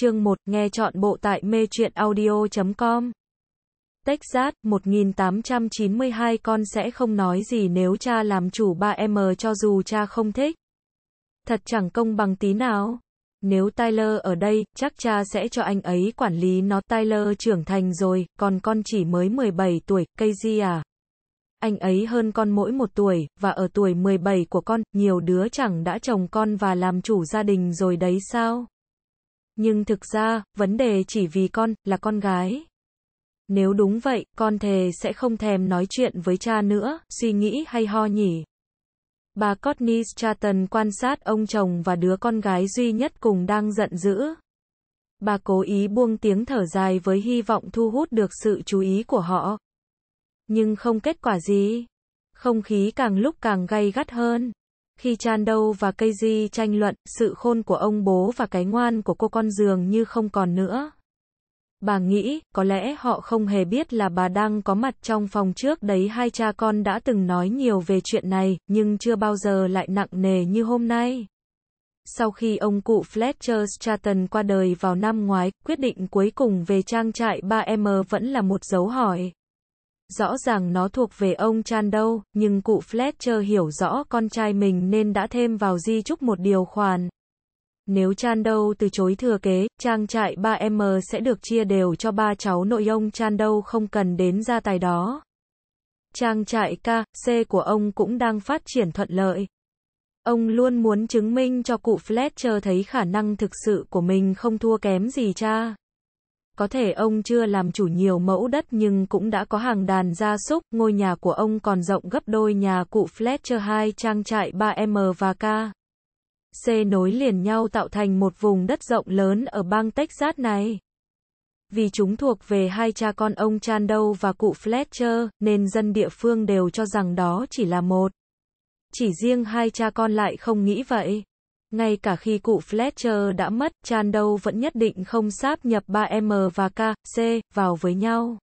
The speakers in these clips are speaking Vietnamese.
Chương 1, nghe chọn bộ tại mê truyện audio.com. Texas, 1892 con sẽ không nói gì nếu cha làm chủ 3M cho dù cha không thích. Thật chẳng công bằng tí nào. Nếu Tyler ở đây, chắc cha sẽ cho anh ấy quản lý nó. Tyler trưởng thành rồi, còn con chỉ mới 17 tuổi, cây gì à? Anh ấy hơn con mỗi một tuổi, và ở tuổi 17 của con, nhiều đứa chẳng đã chồng con và làm chủ gia đình rồi đấy sao? Nhưng thực ra, vấn đề chỉ vì con, là con gái. Nếu đúng vậy, con thề sẽ không thèm nói chuyện với cha nữa, suy nghĩ hay ho nhỉ. Bà Courtney Stratton quan sát ông chồng và đứa con gái duy nhất cùng đang giận dữ. Bà cố ý buông tiếng thở dài với hy vọng thu hút được sự chú ý của họ. Nhưng không kết quả gì. Không khí càng lúc càng gay gắt hơn. Khi Chan Đâu và cây di tranh luận, sự khôn của ông bố và cái ngoan của cô con dường như không còn nữa. Bà nghĩ, có lẽ họ không hề biết là bà đang có mặt trong phòng trước đấy hai cha con đã từng nói nhiều về chuyện này, nhưng chưa bao giờ lại nặng nề như hôm nay. Sau khi ông cụ Fletcher Stratton qua đời vào năm ngoái, quyết định cuối cùng về trang trại 3M vẫn là một dấu hỏi. Rõ ràng nó thuộc về ông Chan đâu, nhưng cụ Fletcher hiểu rõ con trai mình nên đã thêm vào di chúc một điều khoản. Nếu Chan đâu từ chối thừa kế, trang trại 3M sẽ được chia đều cho ba cháu nội ông Chan đâu không cần đến gia tài đó. Trang trại K, C của ông cũng đang phát triển thuận lợi. Ông luôn muốn chứng minh cho cụ Fletcher thấy khả năng thực sự của mình không thua kém gì cha. Có thể ông chưa làm chủ nhiều mẫu đất nhưng cũng đã có hàng đàn gia súc, ngôi nhà của ông còn rộng gấp đôi nhà cụ Fletcher 2 trang trại 3M và K. C nối liền nhau tạo thành một vùng đất rộng lớn ở bang Texas này. Vì chúng thuộc về hai cha con ông Chandau và cụ Fletcher, nên dân địa phương đều cho rằng đó chỉ là một. Chỉ riêng hai cha con lại không nghĩ vậy. Ngay cả khi cụ Fletcher đã mất, Chan đâu vẫn nhất định không sáp nhập 3M và K, C vào với nhau.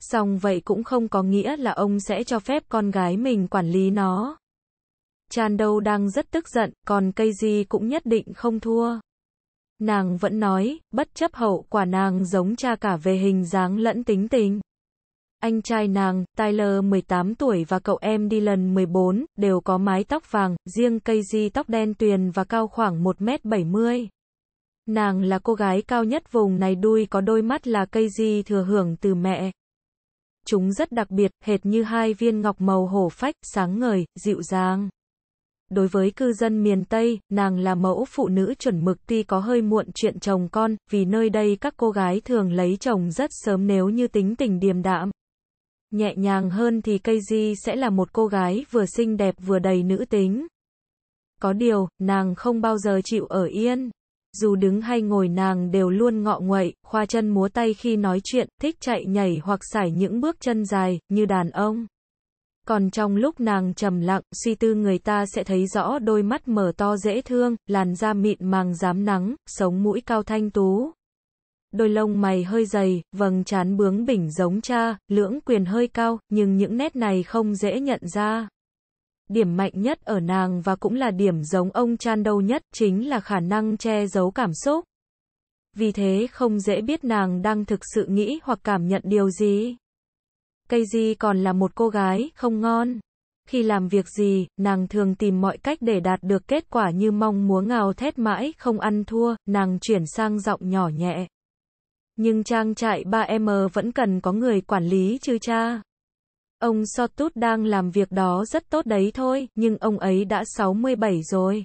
Song vậy cũng không có nghĩa là ông sẽ cho phép con gái mình quản lý nó. Chan đâu đang rất tức giận, còn cây cũng nhất định không thua. Nàng vẫn nói, bất chấp hậu quả nàng giống cha cả về hình dáng lẫn tính tình. Anh trai nàng, Tyler 18 tuổi và cậu em Dylan 14, đều có mái tóc vàng, riêng Casey tóc đen tuyền và cao khoảng 1m70. Nàng là cô gái cao nhất vùng này đuôi có đôi mắt là Casey thừa hưởng từ mẹ. Chúng rất đặc biệt, hệt như hai viên ngọc màu hổ phách, sáng ngời, dịu dàng. Đối với cư dân miền Tây, nàng là mẫu phụ nữ chuẩn mực tuy có hơi muộn chuyện chồng con, vì nơi đây các cô gái thường lấy chồng rất sớm nếu như tính tình điềm đạm. Nhẹ nhàng hơn thì cây di sẽ là một cô gái vừa xinh đẹp vừa đầy nữ tính. Có điều, nàng không bao giờ chịu ở yên. Dù đứng hay ngồi nàng đều luôn ngọ nguậy, khoa chân múa tay khi nói chuyện, thích chạy nhảy hoặc xải những bước chân dài, như đàn ông. Còn trong lúc nàng trầm lặng, suy tư người ta sẽ thấy rõ đôi mắt mở to dễ thương, làn da mịn màng dám nắng, sống mũi cao thanh tú. Đôi lông mày hơi dày, vầng trán bướng bỉnh giống cha, lưỡng quyền hơi cao, nhưng những nét này không dễ nhận ra. Điểm mạnh nhất ở nàng và cũng là điểm giống ông Chan đâu nhất, chính là khả năng che giấu cảm xúc. Vì thế không dễ biết nàng đang thực sự nghĩ hoặc cảm nhận điều gì. Cây gì còn là một cô gái, không ngon. Khi làm việc gì, nàng thường tìm mọi cách để đạt được kết quả như mong muốn ngào thét mãi, không ăn thua, nàng chuyển sang giọng nhỏ nhẹ. Nhưng trang trại 3M vẫn cần có người quản lý chứ cha. Ông Sotut đang làm việc đó rất tốt đấy thôi, nhưng ông ấy đã 67 rồi.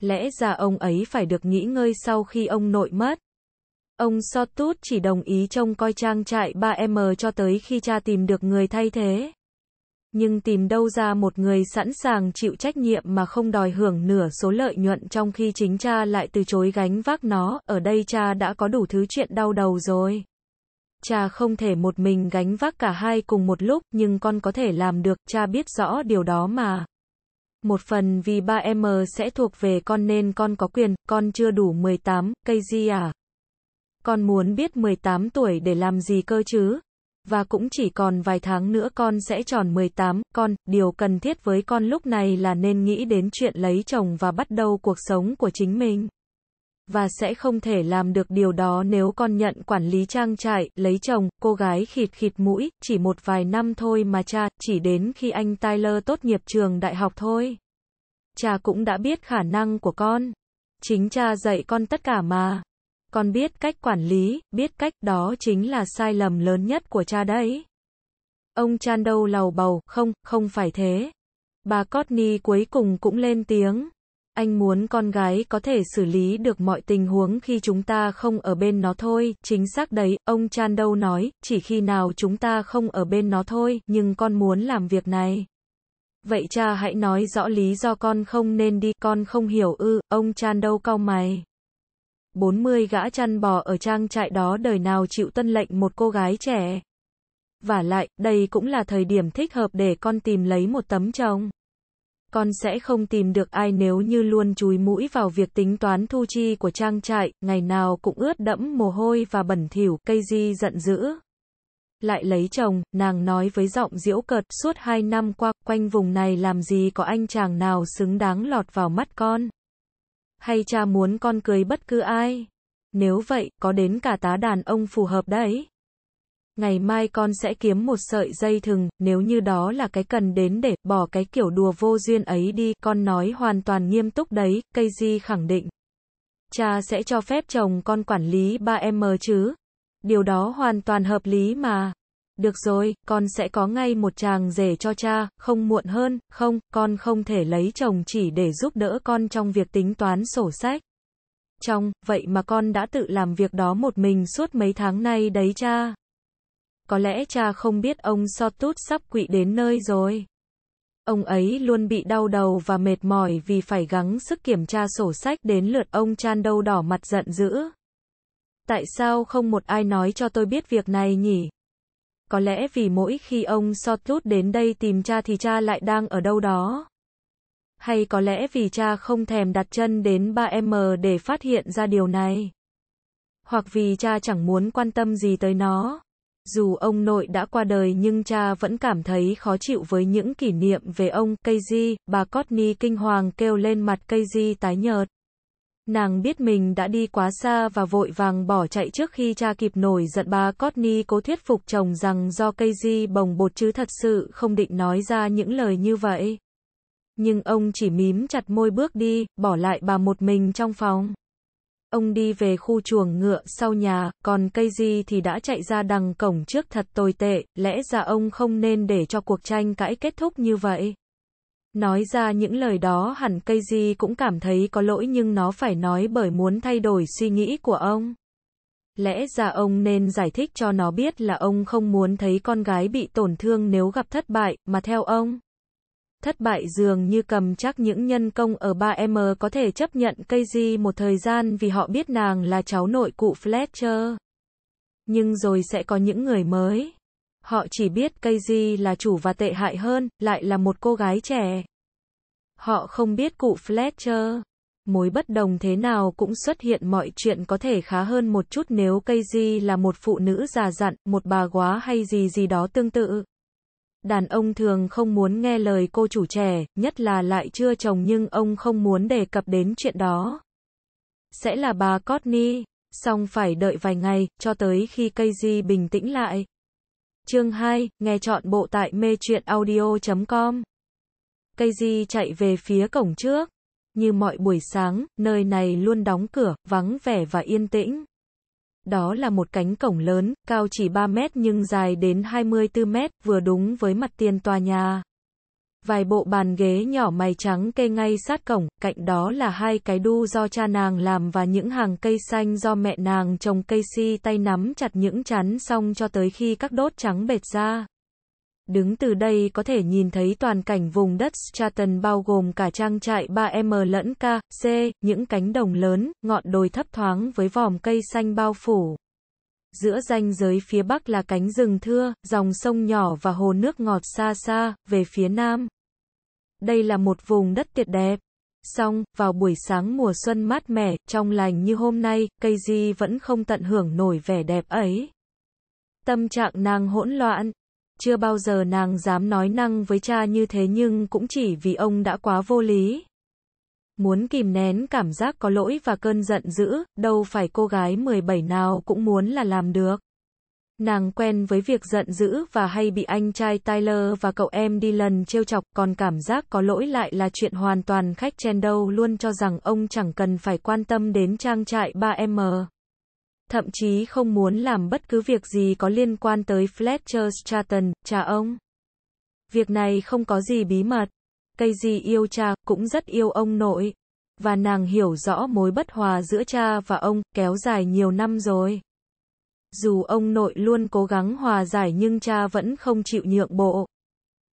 Lẽ ra ông ấy phải được nghỉ ngơi sau khi ông nội mất. Ông Sotut chỉ đồng ý trông coi trang trại 3M cho tới khi cha tìm được người thay thế nhưng tìm đâu ra một người sẵn sàng chịu trách nhiệm mà không đòi hưởng nửa số lợi nhuận trong khi chính cha lại từ chối gánh vác nó, ở đây cha đã có đủ thứ chuyện đau đầu rồi. Cha không thể một mình gánh vác cả hai cùng một lúc, nhưng con có thể làm được, cha biết rõ điều đó mà. Một phần vì ba em sẽ thuộc về con nên con có quyền, con chưa đủ 18, cây gì à? Con muốn biết 18 tuổi để làm gì cơ chứ? Và cũng chỉ còn vài tháng nữa con sẽ tròn 18, con, điều cần thiết với con lúc này là nên nghĩ đến chuyện lấy chồng và bắt đầu cuộc sống của chính mình. và sẽ không thể làm được điều đó nếu con nhận quản lý trang trại, lấy chồng, cô gái khịt khịt mũi, chỉ một vài năm thôi mà cha, chỉ đến khi anh Tyler tốt nghiệp trường đại học thôi. Cha cũng đã biết khả năng của con. Chính cha dạy con tất cả mà. Con biết cách quản lý, biết cách, đó chính là sai lầm lớn nhất của cha đấy. Ông Chan đâu lầu bầu, không, không phải thế. Bà Courtney cuối cùng cũng lên tiếng. Anh muốn con gái có thể xử lý được mọi tình huống khi chúng ta không ở bên nó thôi, chính xác đấy, ông Chan đâu nói, chỉ khi nào chúng ta không ở bên nó thôi, nhưng con muốn làm việc này. Vậy cha hãy nói rõ lý do con không nên đi, con không hiểu ư, ông Chan đâu cau mày. 40 gã chăn bò ở trang trại đó đời nào chịu tân lệnh một cô gái trẻ. Và lại, đây cũng là thời điểm thích hợp để con tìm lấy một tấm chồng. Con sẽ không tìm được ai nếu như luôn chúi mũi vào việc tính toán thu chi của trang trại, ngày nào cũng ướt đẫm mồ hôi và bẩn thỉu, cây di giận dữ. Lại lấy chồng, nàng nói với giọng diễu cợt, suốt hai năm qua, quanh vùng này làm gì có anh chàng nào xứng đáng lọt vào mắt con. Hay cha muốn con cưới bất cứ ai? Nếu vậy, có đến cả tá đàn ông phù hợp đấy. Ngày mai con sẽ kiếm một sợi dây thừng, nếu như đó là cái cần đến để bỏ cái kiểu đùa vô duyên ấy đi, con nói hoàn toàn nghiêm túc đấy, cây di khẳng định. Cha sẽ cho phép chồng con quản lý ba em mờ chứ? Điều đó hoàn toàn hợp lý mà. Được rồi, con sẽ có ngay một chàng rể cho cha, không muộn hơn, không, con không thể lấy chồng chỉ để giúp đỡ con trong việc tính toán sổ sách. Trong, vậy mà con đã tự làm việc đó một mình suốt mấy tháng nay đấy cha. Có lẽ cha không biết ông So Tút sắp quỵ đến nơi rồi. Ông ấy luôn bị đau đầu và mệt mỏi vì phải gắng sức kiểm tra sổ sách đến lượt ông Chan đâu đỏ mặt giận dữ. Tại sao không một ai nói cho tôi biết việc này nhỉ? Có lẽ vì mỗi khi ông Sotut đến đây tìm cha thì cha lại đang ở đâu đó. Hay có lẽ vì cha không thèm đặt chân đến 3M để phát hiện ra điều này. Hoặc vì cha chẳng muốn quan tâm gì tới nó. Dù ông nội đã qua đời nhưng cha vẫn cảm thấy khó chịu với những kỷ niệm về ông, Keiji, bà Courtney kinh hoàng kêu lên mặt Keiji tái nhợt. Nàng biết mình đã đi quá xa và vội vàng bỏ chạy trước khi cha kịp nổi giận bà Courtney cố thuyết phục chồng rằng do Keiji bồng bột chứ thật sự không định nói ra những lời như vậy. Nhưng ông chỉ mím chặt môi bước đi, bỏ lại bà một mình trong phòng. Ông đi về khu chuồng ngựa sau nhà, còn cây di thì đã chạy ra đằng cổng trước thật tồi tệ, lẽ ra ông không nên để cho cuộc tranh cãi kết thúc như vậy. Nói ra những lời đó hẳn cây di cũng cảm thấy có lỗi nhưng nó phải nói bởi muốn thay đổi suy nghĩ của ông. Lẽ ra ông nên giải thích cho nó biết là ông không muốn thấy con gái bị tổn thương nếu gặp thất bại, mà theo ông. Thất bại dường như cầm chắc những nhân công ở 3M có thể chấp nhận cây di một thời gian vì họ biết nàng là cháu nội cụ Fletcher. Nhưng rồi sẽ có những người mới. Họ chỉ biết cây di là chủ và tệ hại hơn, lại là một cô gái trẻ. Họ không biết cụ Fletcher. Mối bất đồng thế nào cũng xuất hiện mọi chuyện có thể khá hơn một chút nếu cây di là một phụ nữ già dặn, một bà quá hay gì gì đó tương tự. Đàn ông thường không muốn nghe lời cô chủ trẻ, nhất là lại chưa chồng nhưng ông không muốn đề cập đến chuyện đó. Sẽ là bà Courtney, song phải đợi vài ngày, cho tới khi cây di bình tĩnh lại. Chương 2, nghe chọn bộ tại mê truyện audio.com. Cây di chạy về phía cổng trước. Như mọi buổi sáng, nơi này luôn đóng cửa, vắng vẻ và yên tĩnh. Đó là một cánh cổng lớn, cao chỉ 3 mét nhưng dài đến 24 mét, vừa đúng với mặt tiền tòa nhà. Vài bộ bàn ghế nhỏ mày trắng kê ngay sát cổng, cạnh đó là hai cái đu do cha nàng làm và những hàng cây xanh do mẹ nàng trồng cây si tay nắm chặt những chắn xong cho tới khi các đốt trắng bệt ra. Đứng từ đây có thể nhìn thấy toàn cảnh vùng đất Stratton bao gồm cả trang trại 3M lẫn K, C, những cánh đồng lớn, ngọn đồi thấp thoáng với vòm cây xanh bao phủ. Giữa ranh giới phía bắc là cánh rừng thưa, dòng sông nhỏ và hồ nước ngọt xa xa, về phía nam. Đây là một vùng đất tuyệt đẹp. Xong, vào buổi sáng mùa xuân mát mẻ, trong lành như hôm nay, cây di vẫn không tận hưởng nổi vẻ đẹp ấy. Tâm trạng nàng hỗn loạn, chưa bao giờ nàng dám nói năng với cha như thế nhưng cũng chỉ vì ông đã quá vô lý. Muốn kìm nén cảm giác có lỗi và cơn giận dữ, đâu phải cô gái 17 nào cũng muốn là làm được. Nàng quen với việc giận dữ và hay bị anh trai Tyler và cậu em Dylan trêu chọc, còn cảm giác có lỗi lại là chuyện hoàn toàn khách chen đâu luôn cho rằng ông chẳng cần phải quan tâm đến trang trại 3M. Thậm chí không muốn làm bất cứ việc gì có liên quan tới Fletcher Stratton, cha ông. Việc này không có gì bí mật. Cây gì yêu cha, cũng rất yêu ông nội. Và nàng hiểu rõ mối bất hòa giữa cha và ông, kéo dài nhiều năm rồi. Dù ông nội luôn cố gắng hòa giải nhưng cha vẫn không chịu nhượng bộ.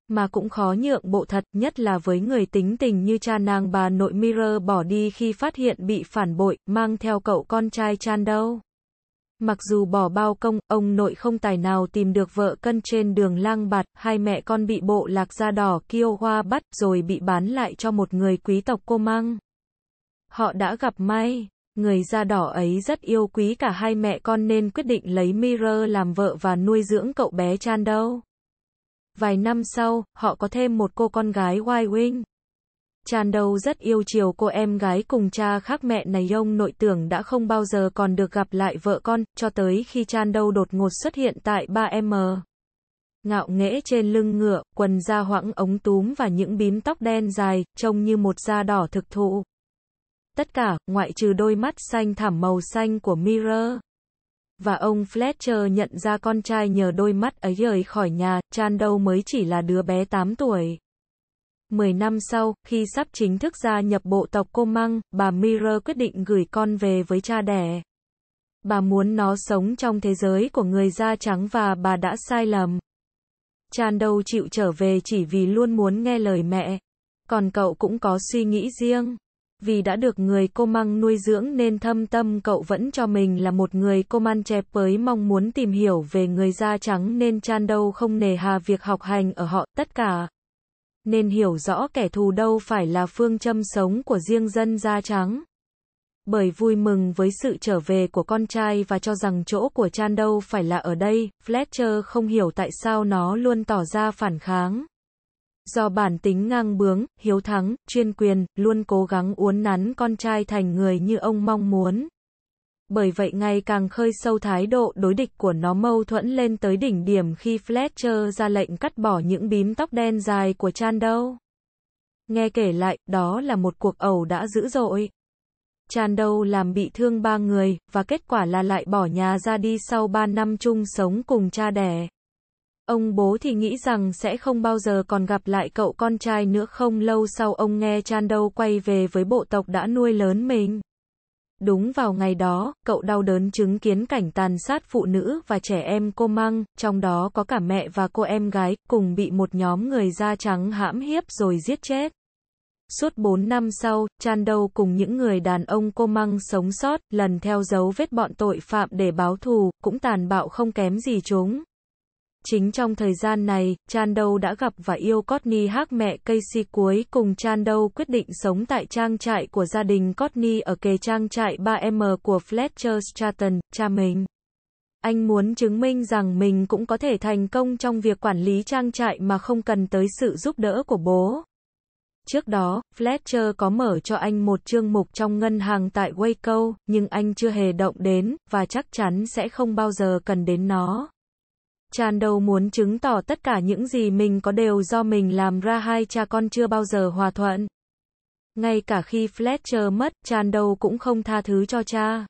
Mà cũng khó nhượng bộ thật, nhất là với người tính tình như cha nàng bà nội Mirror bỏ đi khi phát hiện bị phản bội, mang theo cậu con trai Chan đâu. Mặc dù bỏ bao công, ông nội không tài nào tìm được vợ cân trên đường lang bạt, hai mẹ con bị bộ lạc da đỏ kiêu hoa bắt, rồi bị bán lại cho một người quý tộc cô mang. Họ đã gặp may. Người da đỏ ấy rất yêu quý cả hai mẹ con nên quyết định lấy Mirror làm vợ và nuôi dưỡng cậu bé Chan đâu. Vài năm sau, họ có thêm một cô con gái Wai Wing. Chan đâu rất yêu chiều cô em gái cùng cha khác mẹ này ông nội tưởng đã không bao giờ còn được gặp lại vợ con, cho tới khi Chan đâu đột ngột xuất hiện tại 3M. Ngạo nghễ trên lưng ngựa, quần da hoãng ống túm và những bím tóc đen dài, trông như một da đỏ thực thụ tất cả, ngoại trừ đôi mắt xanh thảm màu xanh của Mirror. Và ông Fletcher nhận ra con trai nhờ đôi mắt ấy rời khỏi nhà, Chan đâu mới chỉ là đứa bé 8 tuổi. Mười năm sau, khi sắp chính thức gia nhập bộ tộc cô Măng, bà Mira quyết định gửi con về với cha đẻ. Bà muốn nó sống trong thế giới của người da trắng và bà đã sai lầm. Chan đâu chịu trở về chỉ vì luôn muốn nghe lời mẹ. Còn cậu cũng có suy nghĩ riêng. Vì đã được người cô măng nuôi dưỡng nên thâm tâm cậu vẫn cho mình là một người cô man chẹp với mong muốn tìm hiểu về người da trắng nên chan đâu không nề hà việc học hành ở họ, tất cả. Nên hiểu rõ kẻ thù đâu phải là phương châm sống của riêng dân da trắng. Bởi vui mừng với sự trở về của con trai và cho rằng chỗ của Chan đâu phải là ở đây, Fletcher không hiểu tại sao nó luôn tỏ ra phản kháng. Do bản tính ngang bướng, hiếu thắng, chuyên quyền, luôn cố gắng uốn nắn con trai thành người như ông mong muốn. Bởi vậy ngày càng khơi sâu thái độ đối địch của nó mâu thuẫn lên tới đỉnh điểm khi Fletcher ra lệnh cắt bỏ những bím tóc đen dài của Chan. Nghe kể lại, đó là một cuộc ẩu đã dữ dội. Chan làm bị thương ba người, và kết quả là lại bỏ nhà ra đi sau ba năm chung sống cùng cha đẻ. Ông bố thì nghĩ rằng sẽ không bao giờ còn gặp lại cậu con trai nữa không lâu sau ông nghe Chan đâu quay về với bộ tộc đã nuôi lớn mình. Đúng vào ngày đó, cậu đau đớn chứng kiến cảnh tàn sát phụ nữ và trẻ em cô mang, trong đó có cả mẹ và cô em gái, cùng bị một nhóm người da trắng hãm hiếp rồi giết chết. Suốt 4 năm sau, Chan đâu cùng những người đàn ông cô mang sống sót, lần theo dấu vết bọn tội phạm để báo thù, cũng tàn bạo không kém gì chúng. Chính trong thời gian này, Chan đâu đã gặp và yêu Courtney hát mẹ Casey cuối cùng Chan đâu quyết định sống tại trang trại của gia đình Courtney ở kề trang trại 3M của Fletcher Stratton, cha mình. Anh muốn chứng minh rằng mình cũng có thể thành công trong việc quản lý trang trại mà không cần tới sự giúp đỡ của bố. Trước đó, Fletcher có mở cho anh một chương mục trong ngân hàng tại Waco, nhưng anh chưa hề động đến, và chắc chắn sẽ không bao giờ cần đến nó. Tràn đầu muốn chứng tỏ tất cả những gì mình có đều do mình làm ra hai cha con chưa bao giờ hòa thuận. Ngay cả khi Fletcher mất, Tràn đầu cũng không tha thứ cho cha.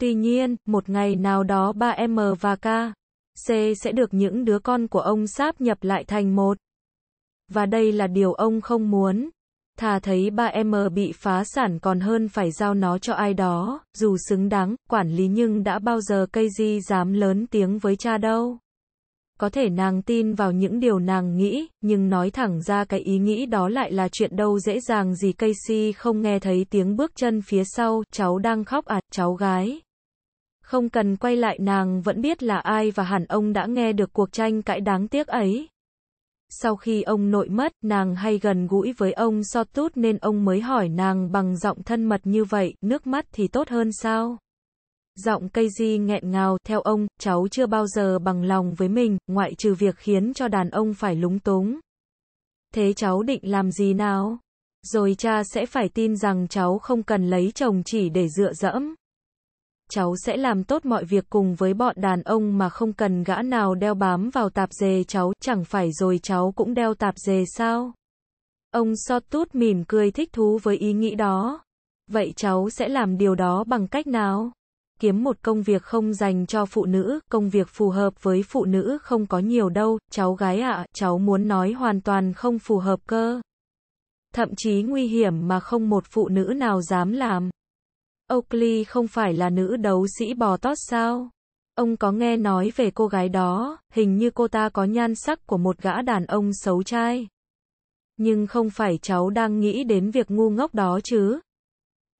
Tuy nhiên, một ngày nào đó ba M và K, C sẽ được những đứa con của ông sáp nhập lại thành một. Và đây là điều ông không muốn. Thà thấy ba M bị phá sản còn hơn phải giao nó cho ai đó, dù xứng đáng, quản lý nhưng đã bao giờ cây di dám lớn tiếng với cha đâu. Có thể nàng tin vào những điều nàng nghĩ, nhưng nói thẳng ra cái ý nghĩ đó lại là chuyện đâu dễ dàng gì Casey không nghe thấy tiếng bước chân phía sau, cháu đang khóc à, cháu gái. Không cần quay lại nàng vẫn biết là ai và hẳn ông đã nghe được cuộc tranh cãi đáng tiếc ấy. Sau khi ông nội mất, nàng hay gần gũi với ông so tút nên ông mới hỏi nàng bằng giọng thân mật như vậy, nước mắt thì tốt hơn sao? Giọng cây di nghẹn ngào, theo ông, cháu chưa bao giờ bằng lòng với mình, ngoại trừ việc khiến cho đàn ông phải lúng túng. Thế cháu định làm gì nào? Rồi cha sẽ phải tin rằng cháu không cần lấy chồng chỉ để dựa dẫm. Cháu sẽ làm tốt mọi việc cùng với bọn đàn ông mà không cần gã nào đeo bám vào tạp dề cháu, chẳng phải rồi cháu cũng đeo tạp dề sao? Ông so tút mỉm cười thích thú với ý nghĩ đó. Vậy cháu sẽ làm điều đó bằng cách nào? Kiếm một công việc không dành cho phụ nữ, công việc phù hợp với phụ nữ không có nhiều đâu, cháu gái ạ, à, cháu muốn nói hoàn toàn không phù hợp cơ. Thậm chí nguy hiểm mà không một phụ nữ nào dám làm. Oakley không phải là nữ đấu sĩ bò tót sao? Ông có nghe nói về cô gái đó, hình như cô ta có nhan sắc của một gã đàn ông xấu trai. Nhưng không phải cháu đang nghĩ đến việc ngu ngốc đó chứ?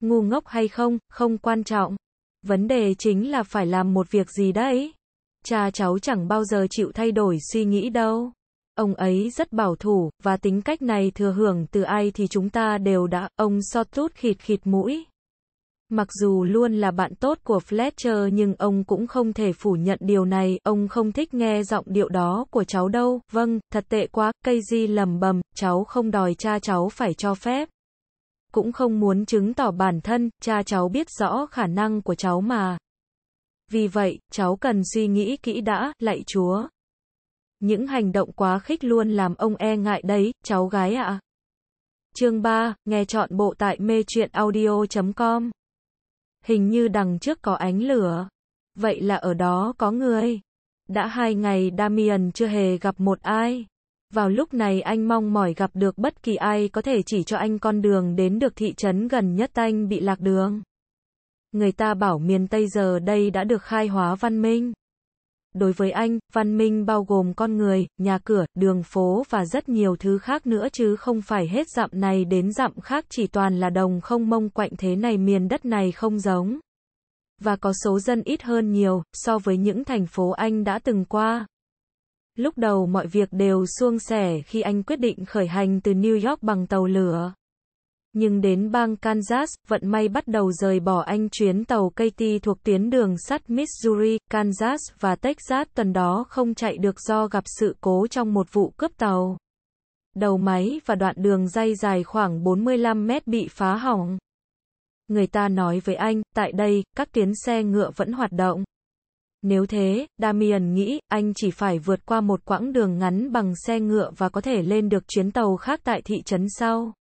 Ngu ngốc hay không, không quan trọng. Vấn đề chính là phải làm một việc gì đấy. Cha cháu chẳng bao giờ chịu thay đổi suy nghĩ đâu. Ông ấy rất bảo thủ, và tính cách này thừa hưởng từ ai thì chúng ta đều đã, ông so Sotut khịt khịt mũi. Mặc dù luôn là bạn tốt của Fletcher nhưng ông cũng không thể phủ nhận điều này, ông không thích nghe giọng điệu đó của cháu đâu, vâng, thật tệ quá, Casey lầm bầm, cháu không đòi cha cháu phải cho phép. Cũng không muốn chứng tỏ bản thân, cha cháu biết rõ khả năng của cháu mà. Vì vậy, cháu cần suy nghĩ kỹ đã, lạy chúa. Những hành động quá khích luôn làm ông e ngại đấy, cháu gái ạ. À. Chương 3, nghe chọn bộ tại mê audio com Hình như đằng trước có ánh lửa. Vậy là ở đó có người. Đã hai ngày Damian chưa hề gặp một ai. Vào lúc này anh mong mỏi gặp được bất kỳ ai có thể chỉ cho anh con đường đến được thị trấn gần nhất anh bị lạc đường. Người ta bảo miền Tây giờ đây đã được khai hóa văn minh. Đối với anh, văn minh bao gồm con người, nhà cửa, đường phố và rất nhiều thứ khác nữa chứ không phải hết dặm này đến dặm khác chỉ toàn là đồng không mông quạnh thế này miền đất này không giống. Và có số dân ít hơn nhiều, so với những thành phố anh đã từng qua. Lúc đầu mọi việc đều suông sẻ khi anh quyết định khởi hành từ New York bằng tàu lửa. Nhưng đến bang Kansas, vận may bắt đầu rời bỏ anh chuyến tàu Katy thuộc tuyến đường sắt Missouri, Kansas và Texas tuần đó không chạy được do gặp sự cố trong một vụ cướp tàu. Đầu máy và đoạn đường dây dài khoảng 45 mét bị phá hỏng. Người ta nói với anh, tại đây, các tuyến xe ngựa vẫn hoạt động. Nếu thế, Damian nghĩ, anh chỉ phải vượt qua một quãng đường ngắn bằng xe ngựa và có thể lên được chuyến tàu khác tại thị trấn sau.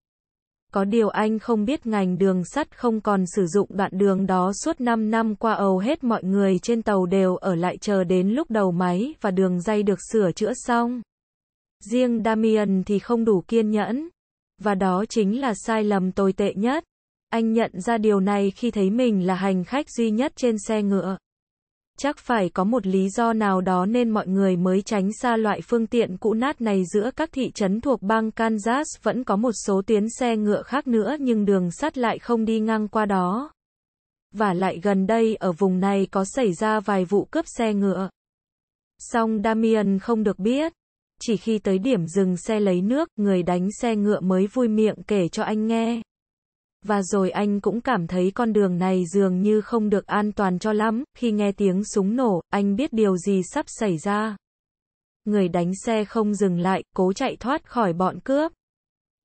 Có điều anh không biết ngành đường sắt không còn sử dụng đoạn đường đó suốt 5 năm qua, hầu hết mọi người trên tàu đều ở lại chờ đến lúc đầu máy và đường dây được sửa chữa xong. Riêng Damian thì không đủ kiên nhẫn. Và đó chính là sai lầm tồi tệ nhất. Anh nhận ra điều này khi thấy mình là hành khách duy nhất trên xe ngựa. Chắc phải có một lý do nào đó nên mọi người mới tránh xa loại phương tiện cũ nát này giữa các thị trấn thuộc bang Kansas vẫn có một số tuyến xe ngựa khác nữa nhưng đường sắt lại không đi ngang qua đó. Và lại gần đây ở vùng này có xảy ra vài vụ cướp xe ngựa. Song Damian không được biết. Chỉ khi tới điểm dừng xe lấy nước, người đánh xe ngựa mới vui miệng kể cho anh nghe. Và rồi anh cũng cảm thấy con đường này dường như không được an toàn cho lắm, khi nghe tiếng súng nổ, anh biết điều gì sắp xảy ra. Người đánh xe không dừng lại, cố chạy thoát khỏi bọn cướp.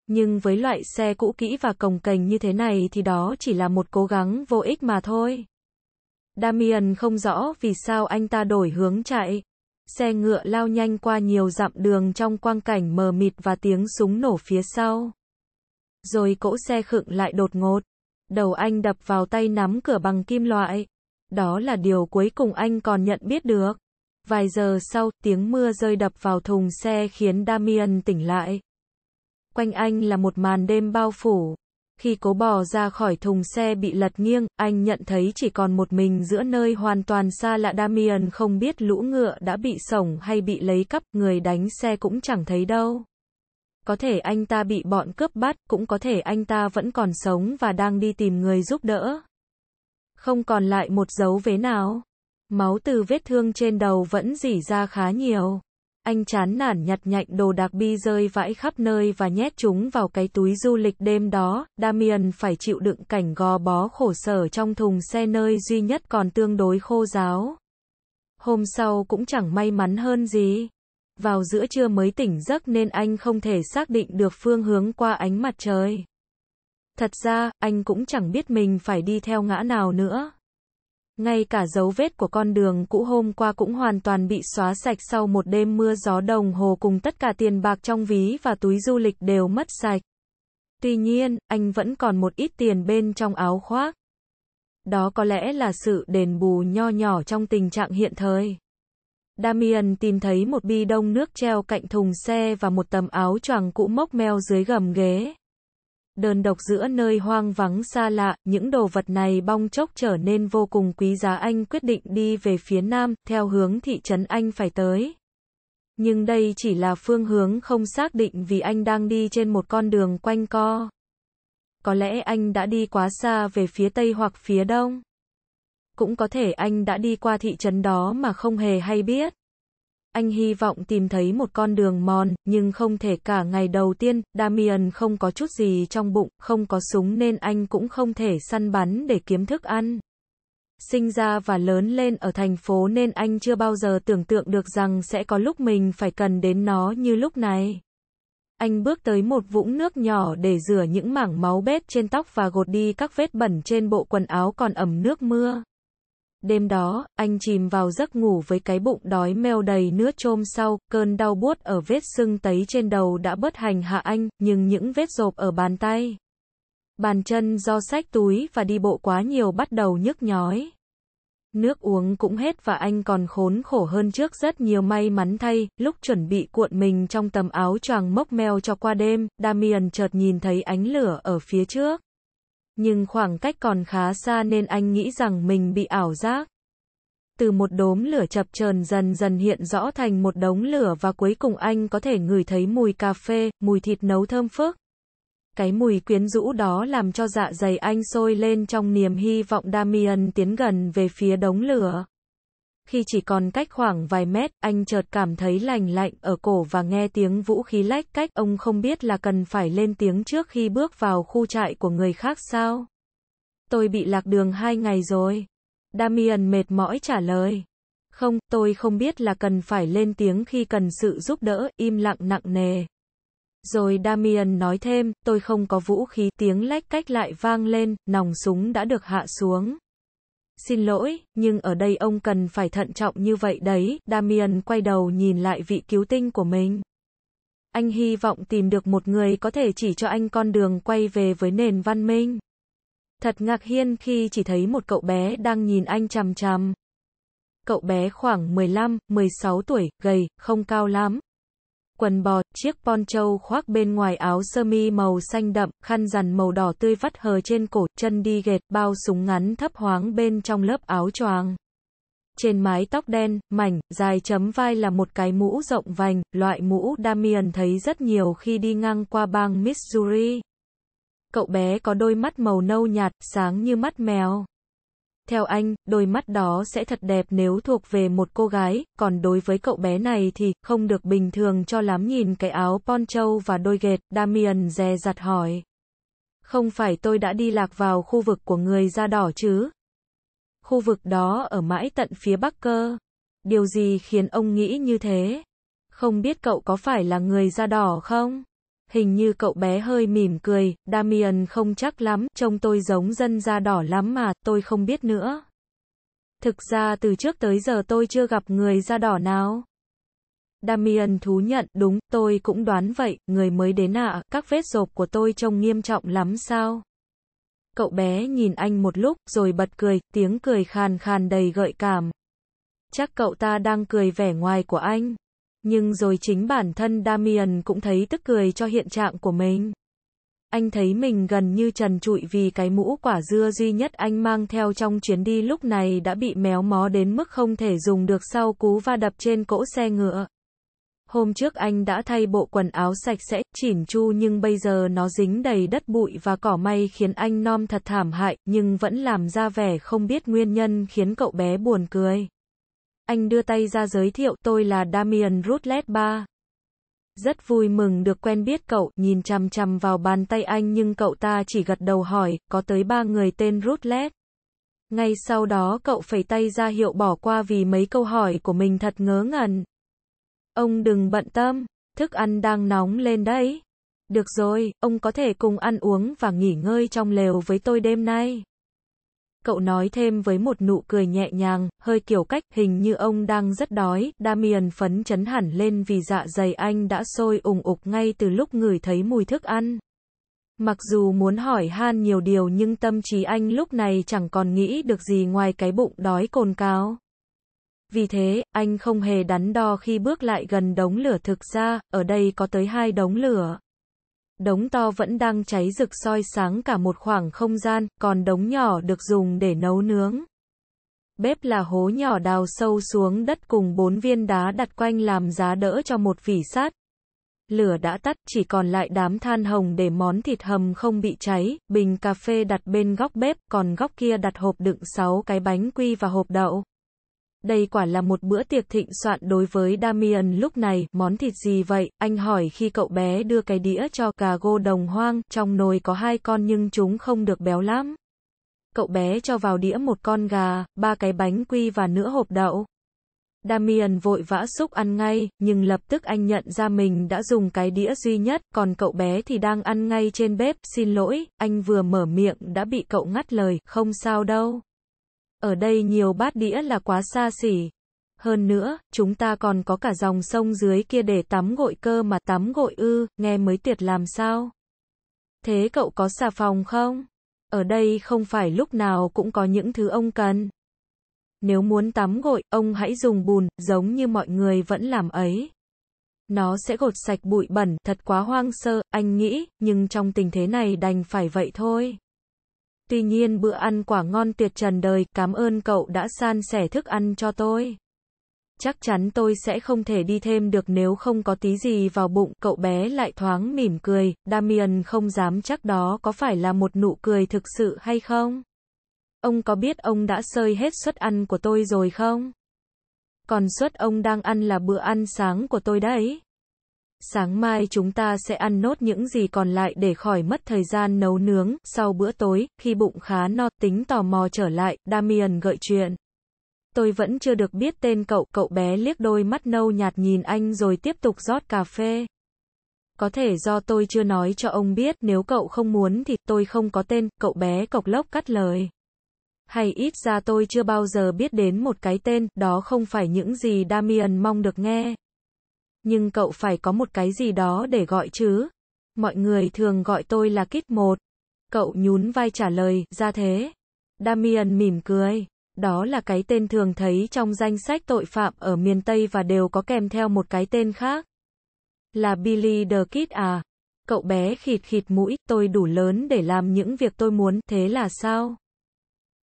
Nhưng với loại xe cũ kỹ và cồng kềnh như thế này thì đó chỉ là một cố gắng vô ích mà thôi. Damian không rõ vì sao anh ta đổi hướng chạy. Xe ngựa lao nhanh qua nhiều dặm đường trong quang cảnh mờ mịt và tiếng súng nổ phía sau. Rồi cỗ xe khựng lại đột ngột. Đầu anh đập vào tay nắm cửa bằng kim loại. Đó là điều cuối cùng anh còn nhận biết được. Vài giờ sau, tiếng mưa rơi đập vào thùng xe khiến Damian tỉnh lại. Quanh anh là một màn đêm bao phủ. Khi cố bò ra khỏi thùng xe bị lật nghiêng, anh nhận thấy chỉ còn một mình giữa nơi hoàn toàn xa lạ Damian không biết lũ ngựa đã bị sổng hay bị lấy cắp, người đánh xe cũng chẳng thấy đâu. Có thể anh ta bị bọn cướp bắt, cũng có thể anh ta vẫn còn sống và đang đi tìm người giúp đỡ. Không còn lại một dấu vết nào. Máu từ vết thương trên đầu vẫn rỉ ra khá nhiều. Anh chán nản nhặt nhạnh đồ đạc bi rơi vãi khắp nơi và nhét chúng vào cái túi du lịch đêm đó. damien phải chịu đựng cảnh gò bó khổ sở trong thùng xe nơi duy nhất còn tương đối khô ráo. Hôm sau cũng chẳng may mắn hơn gì. Vào giữa trưa mới tỉnh giấc nên anh không thể xác định được phương hướng qua ánh mặt trời. Thật ra, anh cũng chẳng biết mình phải đi theo ngã nào nữa. Ngay cả dấu vết của con đường cũ hôm qua cũng hoàn toàn bị xóa sạch sau một đêm mưa gió đồng hồ cùng tất cả tiền bạc trong ví và túi du lịch đều mất sạch. Tuy nhiên, anh vẫn còn một ít tiền bên trong áo khoác. Đó có lẽ là sự đền bù nho nhỏ trong tình trạng hiện thời. Damian tìm thấy một bi đông nước treo cạnh thùng xe và một tấm áo choàng cũ mốc meo dưới gầm ghế. Đơn độc giữa nơi hoang vắng xa lạ, những đồ vật này bong chốc trở nên vô cùng quý giá anh quyết định đi về phía nam, theo hướng thị trấn anh phải tới. Nhưng đây chỉ là phương hướng không xác định vì anh đang đi trên một con đường quanh co. Có lẽ anh đã đi quá xa về phía tây hoặc phía đông. Cũng có thể anh đã đi qua thị trấn đó mà không hề hay biết. Anh hy vọng tìm thấy một con đường mòn, nhưng không thể cả ngày đầu tiên, Damian không có chút gì trong bụng, không có súng nên anh cũng không thể săn bắn để kiếm thức ăn. Sinh ra và lớn lên ở thành phố nên anh chưa bao giờ tưởng tượng được rằng sẽ có lúc mình phải cần đến nó như lúc này. Anh bước tới một vũng nước nhỏ để rửa những mảng máu bết trên tóc và gột đi các vết bẩn trên bộ quần áo còn ẩm nước mưa. Đêm đó, anh chìm vào giấc ngủ với cái bụng đói meo đầy nước trôm sau, cơn đau buốt ở vết sưng tấy trên đầu đã bớt hành hạ anh, nhưng những vết rộp ở bàn tay, bàn chân do sách túi và đi bộ quá nhiều bắt đầu nhức nhói. Nước uống cũng hết và anh còn khốn khổ hơn trước rất nhiều may mắn thay, lúc chuẩn bị cuộn mình trong tấm áo choàng mốc meo cho qua đêm, Damian chợt nhìn thấy ánh lửa ở phía trước. Nhưng khoảng cách còn khá xa nên anh nghĩ rằng mình bị ảo giác. Từ một đốm lửa chập chờn dần dần hiện rõ thành một đống lửa và cuối cùng anh có thể ngửi thấy mùi cà phê, mùi thịt nấu thơm phức. Cái mùi quyến rũ đó làm cho dạ dày anh sôi lên trong niềm hy vọng Damian tiến gần về phía đống lửa. Khi chỉ còn cách khoảng vài mét, anh chợt cảm thấy lành lạnh ở cổ và nghe tiếng vũ khí lách cách, ông không biết là cần phải lên tiếng trước khi bước vào khu trại của người khác sao? Tôi bị lạc đường hai ngày rồi. Damian mệt mỏi trả lời. Không, tôi không biết là cần phải lên tiếng khi cần sự giúp đỡ, im lặng nặng nề. Rồi Damian nói thêm, tôi không có vũ khí, tiếng lách cách lại vang lên, nòng súng đã được hạ xuống. Xin lỗi, nhưng ở đây ông cần phải thận trọng như vậy đấy, Damian quay đầu nhìn lại vị cứu tinh của mình. Anh hy vọng tìm được một người có thể chỉ cho anh con đường quay về với nền văn minh. Thật ngạc nhiên khi chỉ thấy một cậu bé đang nhìn anh chằm chằm. Cậu bé khoảng 15, 16 tuổi, gầy, không cao lắm, quần bò, chiếc poncho khoác bên ngoài áo sơ mi màu xanh đậm, khăn rằn màu đỏ tươi vắt hờ trên cổ, chân đi ghệt, bao súng ngắn thấp hoáng bên trong lớp áo choàng. Trên mái tóc đen, mảnh, dài chấm vai là một cái mũ rộng vành, loại mũ Damian thấy rất nhiều khi đi ngang qua bang Missouri. Cậu bé có đôi mắt màu nâu nhạt, sáng như mắt mèo. Theo anh, đôi mắt đó sẽ thật đẹp nếu thuộc về một cô gái, còn đối với cậu bé này thì, không được bình thường cho lắm nhìn cái áo poncho và đôi ghệt, Damian dè dặt hỏi. Không phải tôi đã đi lạc vào khu vực của người da đỏ chứ? Khu vực đó ở mãi tận phía bắc cơ. Điều gì khiến ông nghĩ như thế? Không biết cậu có phải là người da đỏ không? Hình như cậu bé hơi mỉm cười, Damian không chắc lắm, trông tôi giống dân da đỏ lắm mà, tôi không biết nữa. Thực ra từ trước tới giờ tôi chưa gặp người da đỏ nào. Damian thú nhận, đúng, tôi cũng đoán vậy, người mới đến ạ, à, các vết rộp của tôi trông nghiêm trọng lắm sao? Cậu bé nhìn anh một lúc, rồi bật cười, tiếng cười khàn khàn đầy gợi cảm. Chắc cậu ta đang cười vẻ ngoài của anh. Nhưng rồi chính bản thân Damian cũng thấy tức cười cho hiện trạng của mình. Anh thấy mình gần như trần trụi vì cái mũ quả dưa duy nhất anh mang theo trong chuyến đi lúc này đã bị méo mó đến mức không thể dùng được sau cú va đập trên cỗ xe ngựa. Hôm trước anh đã thay bộ quần áo sạch sẽ, chỉn chu nhưng bây giờ nó dính đầy đất bụi và cỏ may khiến anh nom thật thảm hại, nhưng vẫn làm ra vẻ không biết nguyên nhân khiến cậu bé buồn cười. Anh đưa tay ra giới thiệu, tôi là Damian Rutlet ba Rất vui mừng được quen biết cậu, nhìn chằm chằm vào bàn tay anh nhưng cậu ta chỉ gật đầu hỏi, có tới ba người tên Rutlet. Ngay sau đó cậu phẩy tay ra hiệu bỏ qua vì mấy câu hỏi của mình thật ngớ ngẩn. Ông đừng bận tâm, thức ăn đang nóng lên đấy. Được rồi, ông có thể cùng ăn uống và nghỉ ngơi trong lều với tôi đêm nay. Cậu nói thêm với một nụ cười nhẹ nhàng, hơi kiểu cách, hình như ông đang rất đói. Damian phấn chấn hẳn lên vì dạ dày anh đã sôi ủng ục ngay từ lúc ngửi thấy mùi thức ăn. Mặc dù muốn hỏi han nhiều điều nhưng tâm trí anh lúc này chẳng còn nghĩ được gì ngoài cái bụng đói cồn cào. Vì thế, anh không hề đắn đo khi bước lại gần đống lửa thực ra, ở đây có tới hai đống lửa. Đống to vẫn đang cháy rực soi sáng cả một khoảng không gian, còn đống nhỏ được dùng để nấu nướng. Bếp là hố nhỏ đào sâu xuống đất cùng bốn viên đá đặt quanh làm giá đỡ cho một vỉ sát. Lửa đã tắt, chỉ còn lại đám than hồng để món thịt hầm không bị cháy, bình cà phê đặt bên góc bếp, còn góc kia đặt hộp đựng 6 cái bánh quy và hộp đậu. Đây quả là một bữa tiệc thịnh soạn đối với Damian lúc này, món thịt gì vậy? Anh hỏi khi cậu bé đưa cái đĩa cho cà gô đồng hoang, trong nồi có hai con nhưng chúng không được béo lắm. Cậu bé cho vào đĩa một con gà, ba cái bánh quy và nửa hộp đậu. Damian vội vã xúc ăn ngay, nhưng lập tức anh nhận ra mình đã dùng cái đĩa duy nhất, còn cậu bé thì đang ăn ngay trên bếp, xin lỗi, anh vừa mở miệng đã bị cậu ngắt lời, không sao đâu. Ở đây nhiều bát đĩa là quá xa xỉ. Hơn nữa, chúng ta còn có cả dòng sông dưới kia để tắm gội cơ mà tắm gội ư, nghe mới tuyệt làm sao. Thế cậu có xà phòng không? Ở đây không phải lúc nào cũng có những thứ ông cần. Nếu muốn tắm gội, ông hãy dùng bùn, giống như mọi người vẫn làm ấy. Nó sẽ gột sạch bụi bẩn, thật quá hoang sơ, anh nghĩ, nhưng trong tình thế này đành phải vậy thôi. Tuy nhiên bữa ăn quả ngon tuyệt trần đời, cảm ơn cậu đã san sẻ thức ăn cho tôi. Chắc chắn tôi sẽ không thể đi thêm được nếu không có tí gì vào bụng, cậu bé lại thoáng mỉm cười, Damian không dám chắc đó có phải là một nụ cười thực sự hay không? Ông có biết ông đã sơi hết suất ăn của tôi rồi không? Còn suất ông đang ăn là bữa ăn sáng của tôi đấy. Sáng mai chúng ta sẽ ăn nốt những gì còn lại để khỏi mất thời gian nấu nướng. Sau bữa tối, khi bụng khá no, tính tò mò trở lại, Damian gợi chuyện. Tôi vẫn chưa được biết tên cậu, cậu bé liếc đôi mắt nâu nhạt nhìn anh rồi tiếp tục rót cà phê. Có thể do tôi chưa nói cho ông biết, nếu cậu không muốn thì tôi không có tên, cậu bé cộc lốc cắt lời. Hay ít ra tôi chưa bao giờ biết đến một cái tên, đó không phải những gì Damian mong được nghe. Nhưng cậu phải có một cái gì đó để gọi chứ. Mọi người thường gọi tôi là Kit một. Cậu nhún vai trả lời, ra thế. Damian mỉm cười. Đó là cái tên thường thấy trong danh sách tội phạm ở miền Tây và đều có kèm theo một cái tên khác. Là Billy the Kid à? Cậu bé khịt khịt mũi, tôi đủ lớn để làm những việc tôi muốn, thế là sao?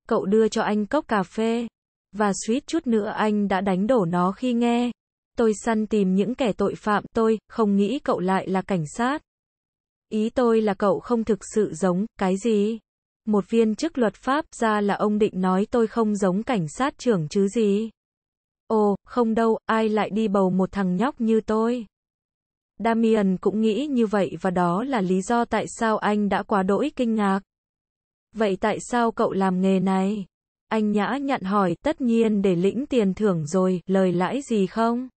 Cậu đưa cho anh cốc cà phê. Và suýt chút nữa anh đã đánh đổ nó khi nghe. Tôi săn tìm những kẻ tội phạm, tôi, không nghĩ cậu lại là cảnh sát. Ý tôi là cậu không thực sự giống, cái gì? Một viên chức luật pháp, ra là ông định nói tôi không giống cảnh sát trưởng chứ gì? Ồ, không đâu, ai lại đi bầu một thằng nhóc như tôi? Damian cũng nghĩ như vậy và đó là lý do tại sao anh đã quá đỗi kinh ngạc. Vậy tại sao cậu làm nghề này? Anh nhã nhặn hỏi, tất nhiên để lĩnh tiền thưởng rồi, lời lãi gì không?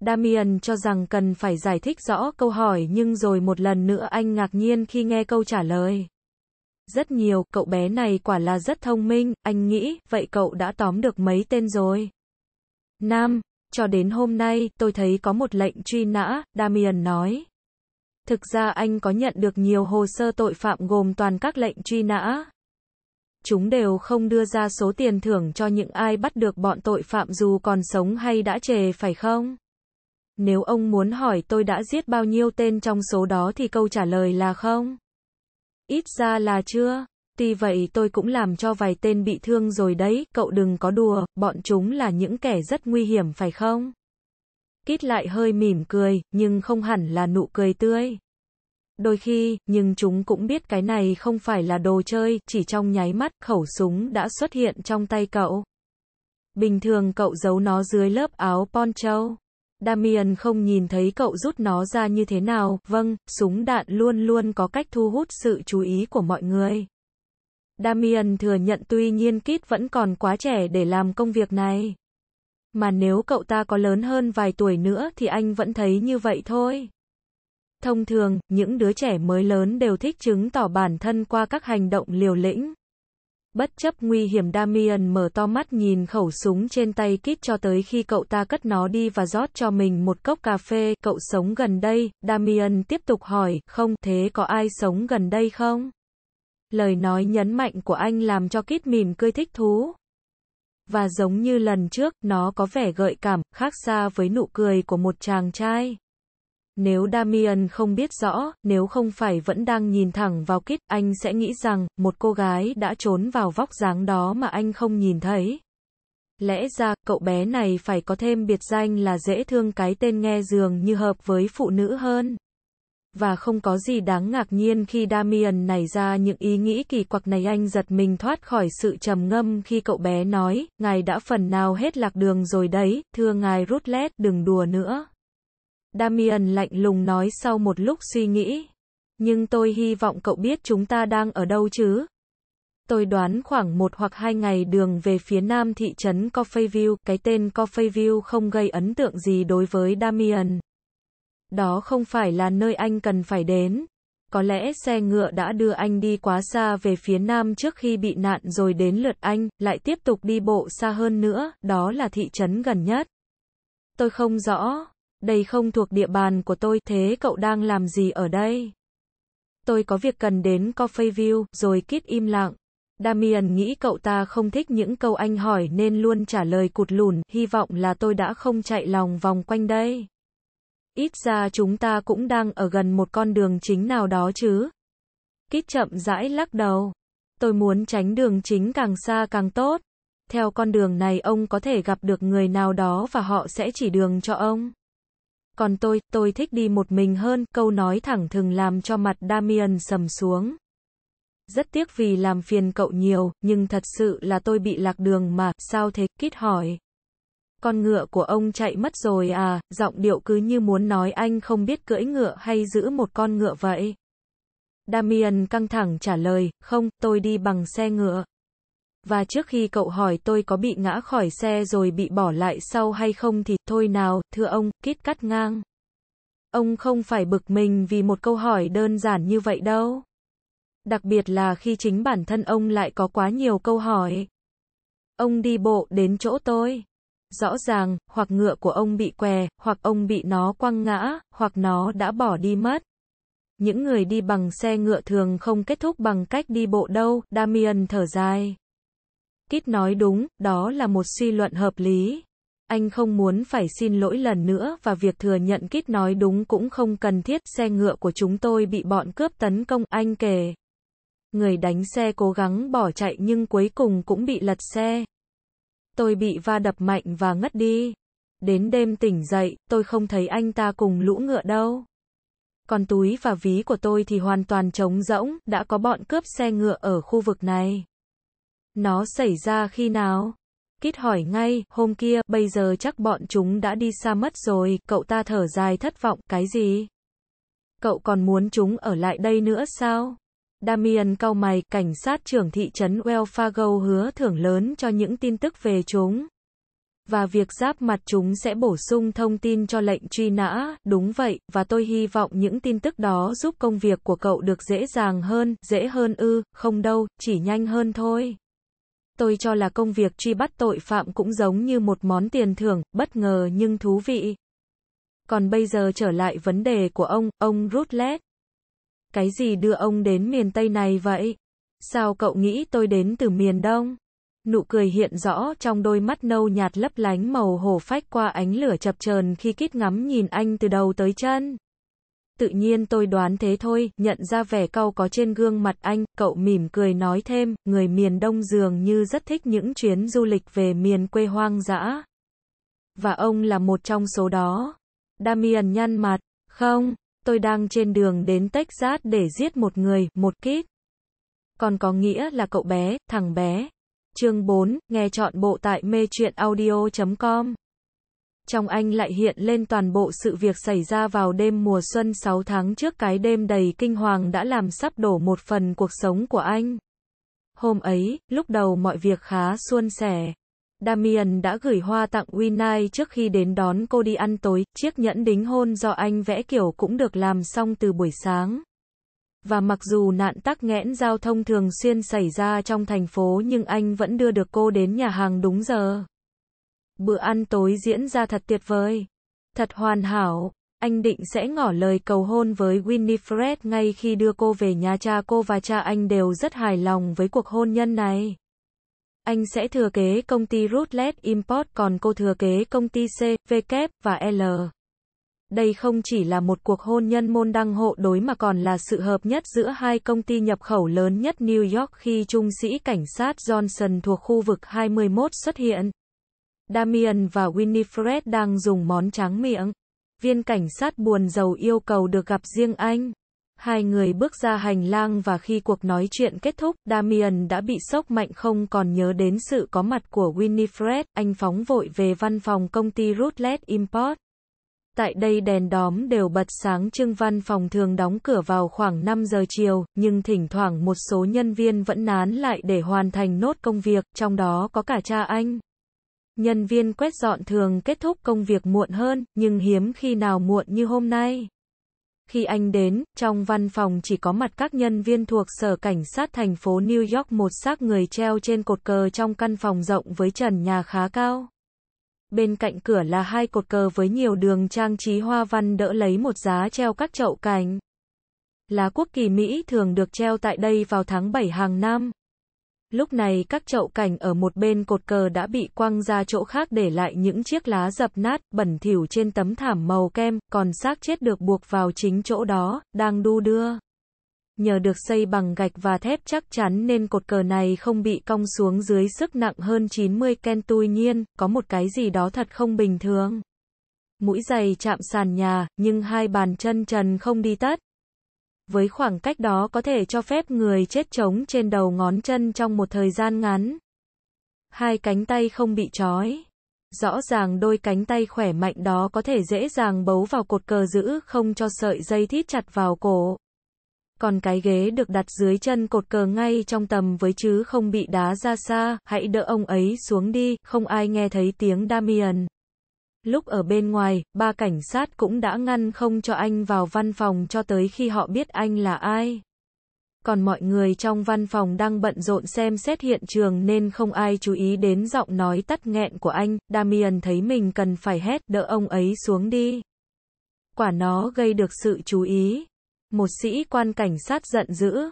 Damian cho rằng cần phải giải thích rõ câu hỏi nhưng rồi một lần nữa anh ngạc nhiên khi nghe câu trả lời. Rất nhiều, cậu bé này quả là rất thông minh, anh nghĩ, vậy cậu đã tóm được mấy tên rồi. Nam, cho đến hôm nay, tôi thấy có một lệnh truy nã, Damian nói. Thực ra anh có nhận được nhiều hồ sơ tội phạm gồm toàn các lệnh truy nã. Chúng đều không đưa ra số tiền thưởng cho những ai bắt được bọn tội phạm dù còn sống hay đã chề phải không? Nếu ông muốn hỏi tôi đã giết bao nhiêu tên trong số đó thì câu trả lời là không. Ít ra là chưa. Tuy vậy tôi cũng làm cho vài tên bị thương rồi đấy, cậu đừng có đùa, bọn chúng là những kẻ rất nguy hiểm phải không? Kít lại hơi mỉm cười, nhưng không hẳn là nụ cười tươi. Đôi khi, nhưng chúng cũng biết cái này không phải là đồ chơi, chỉ trong nháy mắt, khẩu súng đã xuất hiện trong tay cậu. Bình thường cậu giấu nó dưới lớp áo poncho. Damian không nhìn thấy cậu rút nó ra như thế nào, vâng, súng đạn luôn luôn có cách thu hút sự chú ý của mọi người. Damian thừa nhận tuy nhiên Kit vẫn còn quá trẻ để làm công việc này. Mà nếu cậu ta có lớn hơn vài tuổi nữa thì anh vẫn thấy như vậy thôi. Thông thường, những đứa trẻ mới lớn đều thích chứng tỏ bản thân qua các hành động liều lĩnh. Bất chấp nguy hiểm Damian mở to mắt nhìn khẩu súng trên tay Kit cho tới khi cậu ta cất nó đi và rót cho mình một cốc cà phê. Cậu sống gần đây, Damian tiếp tục hỏi, không, thế có ai sống gần đây không? Lời nói nhấn mạnh của anh làm cho Kit mỉm cười thích thú. Và giống như lần trước, nó có vẻ gợi cảm, khác xa với nụ cười của một chàng trai. Nếu Damian không biết rõ, nếu không phải vẫn đang nhìn thẳng vào Kit, anh sẽ nghĩ rằng, một cô gái đã trốn vào vóc dáng đó mà anh không nhìn thấy. Lẽ ra, cậu bé này phải có thêm biệt danh là dễ thương cái tên nghe dường như hợp với phụ nữ hơn. Và không có gì đáng ngạc nhiên khi Damian nảy ra những ý nghĩ kỳ quặc này anh giật mình thoát khỏi sự trầm ngâm khi cậu bé nói, ngài đã phần nào hết lạc đường rồi đấy, thưa ngài Rutlet, đừng đùa nữa. Damian lạnh lùng nói sau một lúc suy nghĩ. Nhưng tôi hy vọng cậu biết chúng ta đang ở đâu chứ. Tôi đoán khoảng một hoặc hai ngày đường về phía nam thị trấn Coffeyville, cái tên Coffeyville không gây ấn tượng gì đối với Damian. Đó không phải là nơi anh cần phải đến. Có lẽ xe ngựa đã đưa anh đi quá xa về phía nam trước khi bị nạn rồi đến lượt anh, lại tiếp tục đi bộ xa hơn nữa, đó là thị trấn gần nhất. Tôi không rõ. Đây không thuộc địa bàn của tôi, thế cậu đang làm gì ở đây? Tôi có việc cần đến coffee view rồi kít im lặng. Damian nghĩ cậu ta không thích những câu anh hỏi nên luôn trả lời cụt lùn, hy vọng là tôi đã không chạy lòng vòng quanh đây. Ít ra chúng ta cũng đang ở gần một con đường chính nào đó chứ. kít chậm rãi lắc đầu. Tôi muốn tránh đường chính càng xa càng tốt. Theo con đường này ông có thể gặp được người nào đó và họ sẽ chỉ đường cho ông. Còn tôi, tôi thích đi một mình hơn, câu nói thẳng thừng làm cho mặt Damian sầm xuống. Rất tiếc vì làm phiền cậu nhiều, nhưng thật sự là tôi bị lạc đường mà, sao thế, kít hỏi. Con ngựa của ông chạy mất rồi à, giọng điệu cứ như muốn nói anh không biết cưỡi ngựa hay giữ một con ngựa vậy. Damian căng thẳng trả lời, không, tôi đi bằng xe ngựa. Và trước khi cậu hỏi tôi có bị ngã khỏi xe rồi bị bỏ lại sau hay không thì, thôi nào, thưa ông, kít cắt ngang. Ông không phải bực mình vì một câu hỏi đơn giản như vậy đâu. Đặc biệt là khi chính bản thân ông lại có quá nhiều câu hỏi. Ông đi bộ đến chỗ tôi. Rõ ràng, hoặc ngựa của ông bị què, hoặc ông bị nó quăng ngã, hoặc nó đã bỏ đi mất. Những người đi bằng xe ngựa thường không kết thúc bằng cách đi bộ đâu, Damian thở dài kít nói đúng, đó là một suy luận hợp lý. Anh không muốn phải xin lỗi lần nữa và việc thừa nhận kít nói đúng cũng không cần thiết, xe ngựa của chúng tôi bị bọn cướp tấn công, anh kể. Người đánh xe cố gắng bỏ chạy nhưng cuối cùng cũng bị lật xe. Tôi bị va đập mạnh và ngất đi. Đến đêm tỉnh dậy, tôi không thấy anh ta cùng lũ ngựa đâu. Còn túi và ví của tôi thì hoàn toàn trống rỗng, đã có bọn cướp xe ngựa ở khu vực này. Nó xảy ra khi nào? Kít hỏi ngay, hôm kia, bây giờ chắc bọn chúng đã đi xa mất rồi, cậu ta thở dài thất vọng, cái gì? Cậu còn muốn chúng ở lại đây nữa sao? Damian cau mày, cảnh sát trưởng thị trấn Wells hứa thưởng lớn cho những tin tức về chúng. Và việc giáp mặt chúng sẽ bổ sung thông tin cho lệnh truy nã, đúng vậy, và tôi hy vọng những tin tức đó giúp công việc của cậu được dễ dàng hơn, dễ hơn ư, không đâu, chỉ nhanh hơn thôi. Tôi cho là công việc truy bắt tội phạm cũng giống như một món tiền thưởng, bất ngờ nhưng thú vị. Còn bây giờ trở lại vấn đề của ông, ông Rutledge. Cái gì đưa ông đến miền Tây này vậy? Sao cậu nghĩ tôi đến từ miền Đông? Nụ cười hiện rõ trong đôi mắt nâu nhạt lấp lánh màu hổ phách qua ánh lửa chập chờn khi kít ngắm nhìn anh từ đầu tới chân. Tự nhiên tôi đoán thế thôi, nhận ra vẻ cau có trên gương mặt anh, cậu mỉm cười nói thêm, người miền Đông dường như rất thích những chuyến du lịch về miền quê hoang dã. Và ông là một trong số đó. Damian nhăn mặt, không, tôi đang trên đường đến Texas để giết một người, một kít. Còn có nghĩa là cậu bé, thằng bé. Chương 4, nghe chọn bộ tại mê audio.com trong anh lại hiện lên toàn bộ sự việc xảy ra vào đêm mùa xuân 6 tháng trước cái đêm đầy kinh hoàng đã làm sắp đổ một phần cuộc sống của anh. Hôm ấy, lúc đầu mọi việc khá suôn sẻ. Damian đã gửi hoa tặng Winai trước khi đến đón cô đi ăn tối, chiếc nhẫn đính hôn do anh vẽ kiểu cũng được làm xong từ buổi sáng. Và mặc dù nạn tắc nghẽn giao thông thường xuyên xảy ra trong thành phố nhưng anh vẫn đưa được cô đến nhà hàng đúng giờ. Bữa ăn tối diễn ra thật tuyệt vời. Thật hoàn hảo. Anh định sẽ ngỏ lời cầu hôn với Winifred ngay khi đưa cô về nhà cha cô và cha anh đều rất hài lòng với cuộc hôn nhân này. Anh sẽ thừa kế công ty Rutledge Import còn cô thừa kế công ty C, V, K và L. Đây không chỉ là một cuộc hôn nhân môn đăng hộ đối mà còn là sự hợp nhất giữa hai công ty nhập khẩu lớn nhất New York khi trung sĩ cảnh sát Johnson thuộc khu vực 21 xuất hiện. Damian và Winifred đang dùng món tráng miệng. Viên cảnh sát buồn giàu yêu cầu được gặp riêng anh. Hai người bước ra hành lang và khi cuộc nói chuyện kết thúc, Damian đã bị sốc mạnh không còn nhớ đến sự có mặt của Winifred, anh phóng vội về văn phòng công ty Rutledge Import. Tại đây đèn đóm đều bật sáng trưng văn phòng thường đóng cửa vào khoảng 5 giờ chiều, nhưng thỉnh thoảng một số nhân viên vẫn nán lại để hoàn thành nốt công việc, trong đó có cả cha anh. Nhân viên quét dọn thường kết thúc công việc muộn hơn, nhưng hiếm khi nào muộn như hôm nay. Khi anh đến, trong văn phòng chỉ có mặt các nhân viên thuộc Sở Cảnh sát thành phố New York một xác người treo trên cột cờ trong căn phòng rộng với trần nhà khá cao. Bên cạnh cửa là hai cột cờ với nhiều đường trang trí hoa văn đỡ lấy một giá treo các chậu cành. Lá quốc kỳ Mỹ thường được treo tại đây vào tháng 7 hàng năm. Lúc này các chậu cảnh ở một bên cột cờ đã bị quăng ra chỗ khác để lại những chiếc lá dập nát, bẩn thỉu trên tấm thảm màu kem, còn xác chết được buộc vào chính chỗ đó, đang đu đưa. Nhờ được xây bằng gạch và thép chắc chắn nên cột cờ này không bị cong xuống dưới sức nặng hơn 90 ken tuy nhiên, có một cái gì đó thật không bình thường. Mũi giày chạm sàn nhà, nhưng hai bàn chân trần không đi tất với khoảng cách đó có thể cho phép người chết trống trên đầu ngón chân trong một thời gian ngắn. Hai cánh tay không bị trói. Rõ ràng đôi cánh tay khỏe mạnh đó có thể dễ dàng bấu vào cột cờ giữ không cho sợi dây thít chặt vào cổ. Còn cái ghế được đặt dưới chân cột cờ ngay trong tầm với chứ không bị đá ra xa, hãy đỡ ông ấy xuống đi, không ai nghe thấy tiếng Damian. Lúc ở bên ngoài, ba cảnh sát cũng đã ngăn không cho anh vào văn phòng cho tới khi họ biết anh là ai. Còn mọi người trong văn phòng đang bận rộn xem xét hiện trường nên không ai chú ý đến giọng nói tắt nghẹn của anh, Damian thấy mình cần phải hét đỡ ông ấy xuống đi. Quả nó gây được sự chú ý. Một sĩ quan cảnh sát giận dữ.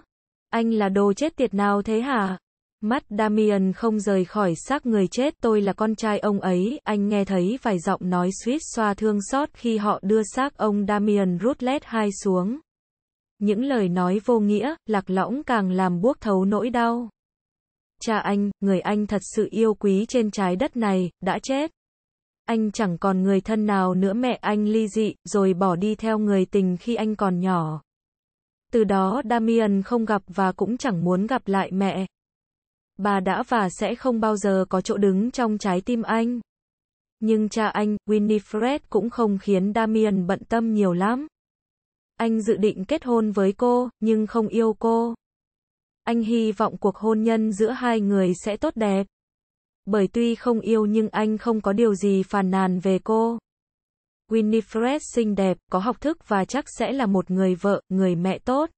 Anh là đồ chết tiệt nào thế hả? Mắt Damian không rời khỏi xác người chết, tôi là con trai ông ấy, anh nghe thấy vài giọng nói suýt xoa thương xót khi họ đưa xác ông Damian Rutlet hai xuống. Những lời nói vô nghĩa, lạc lõng càng làm buốc thấu nỗi đau. Cha anh, người anh thật sự yêu quý trên trái đất này, đã chết. Anh chẳng còn người thân nào nữa mẹ anh ly dị, rồi bỏ đi theo người tình khi anh còn nhỏ. Từ đó Damian không gặp và cũng chẳng muốn gặp lại mẹ. Bà đã và sẽ không bao giờ có chỗ đứng trong trái tim anh. Nhưng cha anh, Winifred cũng không khiến Damian bận tâm nhiều lắm. Anh dự định kết hôn với cô, nhưng không yêu cô. Anh hy vọng cuộc hôn nhân giữa hai người sẽ tốt đẹp. Bởi tuy không yêu nhưng anh không có điều gì phàn nàn về cô. Winifred xinh đẹp, có học thức và chắc sẽ là một người vợ, người mẹ tốt.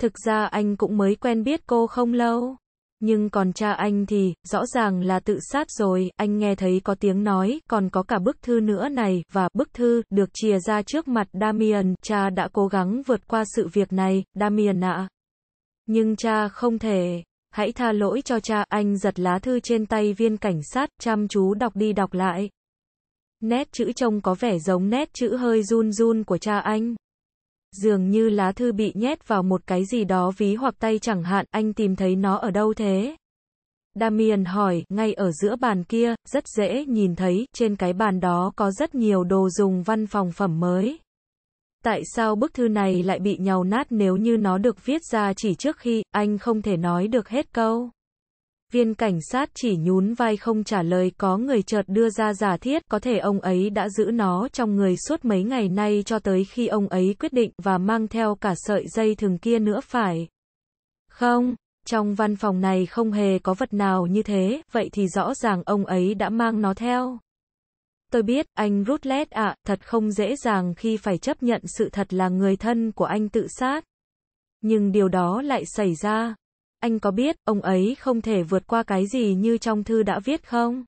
Thực ra anh cũng mới quen biết cô không lâu. Nhưng còn cha anh thì, rõ ràng là tự sát rồi, anh nghe thấy có tiếng nói, còn có cả bức thư nữa này, và bức thư, được chìa ra trước mặt Damian, cha đã cố gắng vượt qua sự việc này, Damian ạ. Nhưng cha không thể. Hãy tha lỗi cho cha, anh giật lá thư trên tay viên cảnh sát, chăm chú đọc đi đọc lại. Nét chữ trông có vẻ giống nét chữ hơi run run của cha anh. Dường như lá thư bị nhét vào một cái gì đó ví hoặc tay chẳng hạn, anh tìm thấy nó ở đâu thế? Damien hỏi, ngay ở giữa bàn kia, rất dễ nhìn thấy, trên cái bàn đó có rất nhiều đồ dùng văn phòng phẩm mới. Tại sao bức thư này lại bị nhàu nát nếu như nó được viết ra chỉ trước khi, anh không thể nói được hết câu. Viên cảnh sát chỉ nhún vai không trả lời có người chợt đưa ra giả thiết có thể ông ấy đã giữ nó trong người suốt mấy ngày nay cho tới khi ông ấy quyết định và mang theo cả sợi dây thường kia nữa phải. Không, Trong văn phòng này không hề có vật nào như thế, vậy thì rõ ràng ông ấy đã mang nó theo. Tôi biết, anh Rutlet ạ, thật không dễ dàng khi phải chấp nhận sự thật là người thân của anh tự sát. Nhưng điều đó lại xảy ra. Anh có biết, ông ấy không thể vượt qua cái gì như trong thư đã viết không?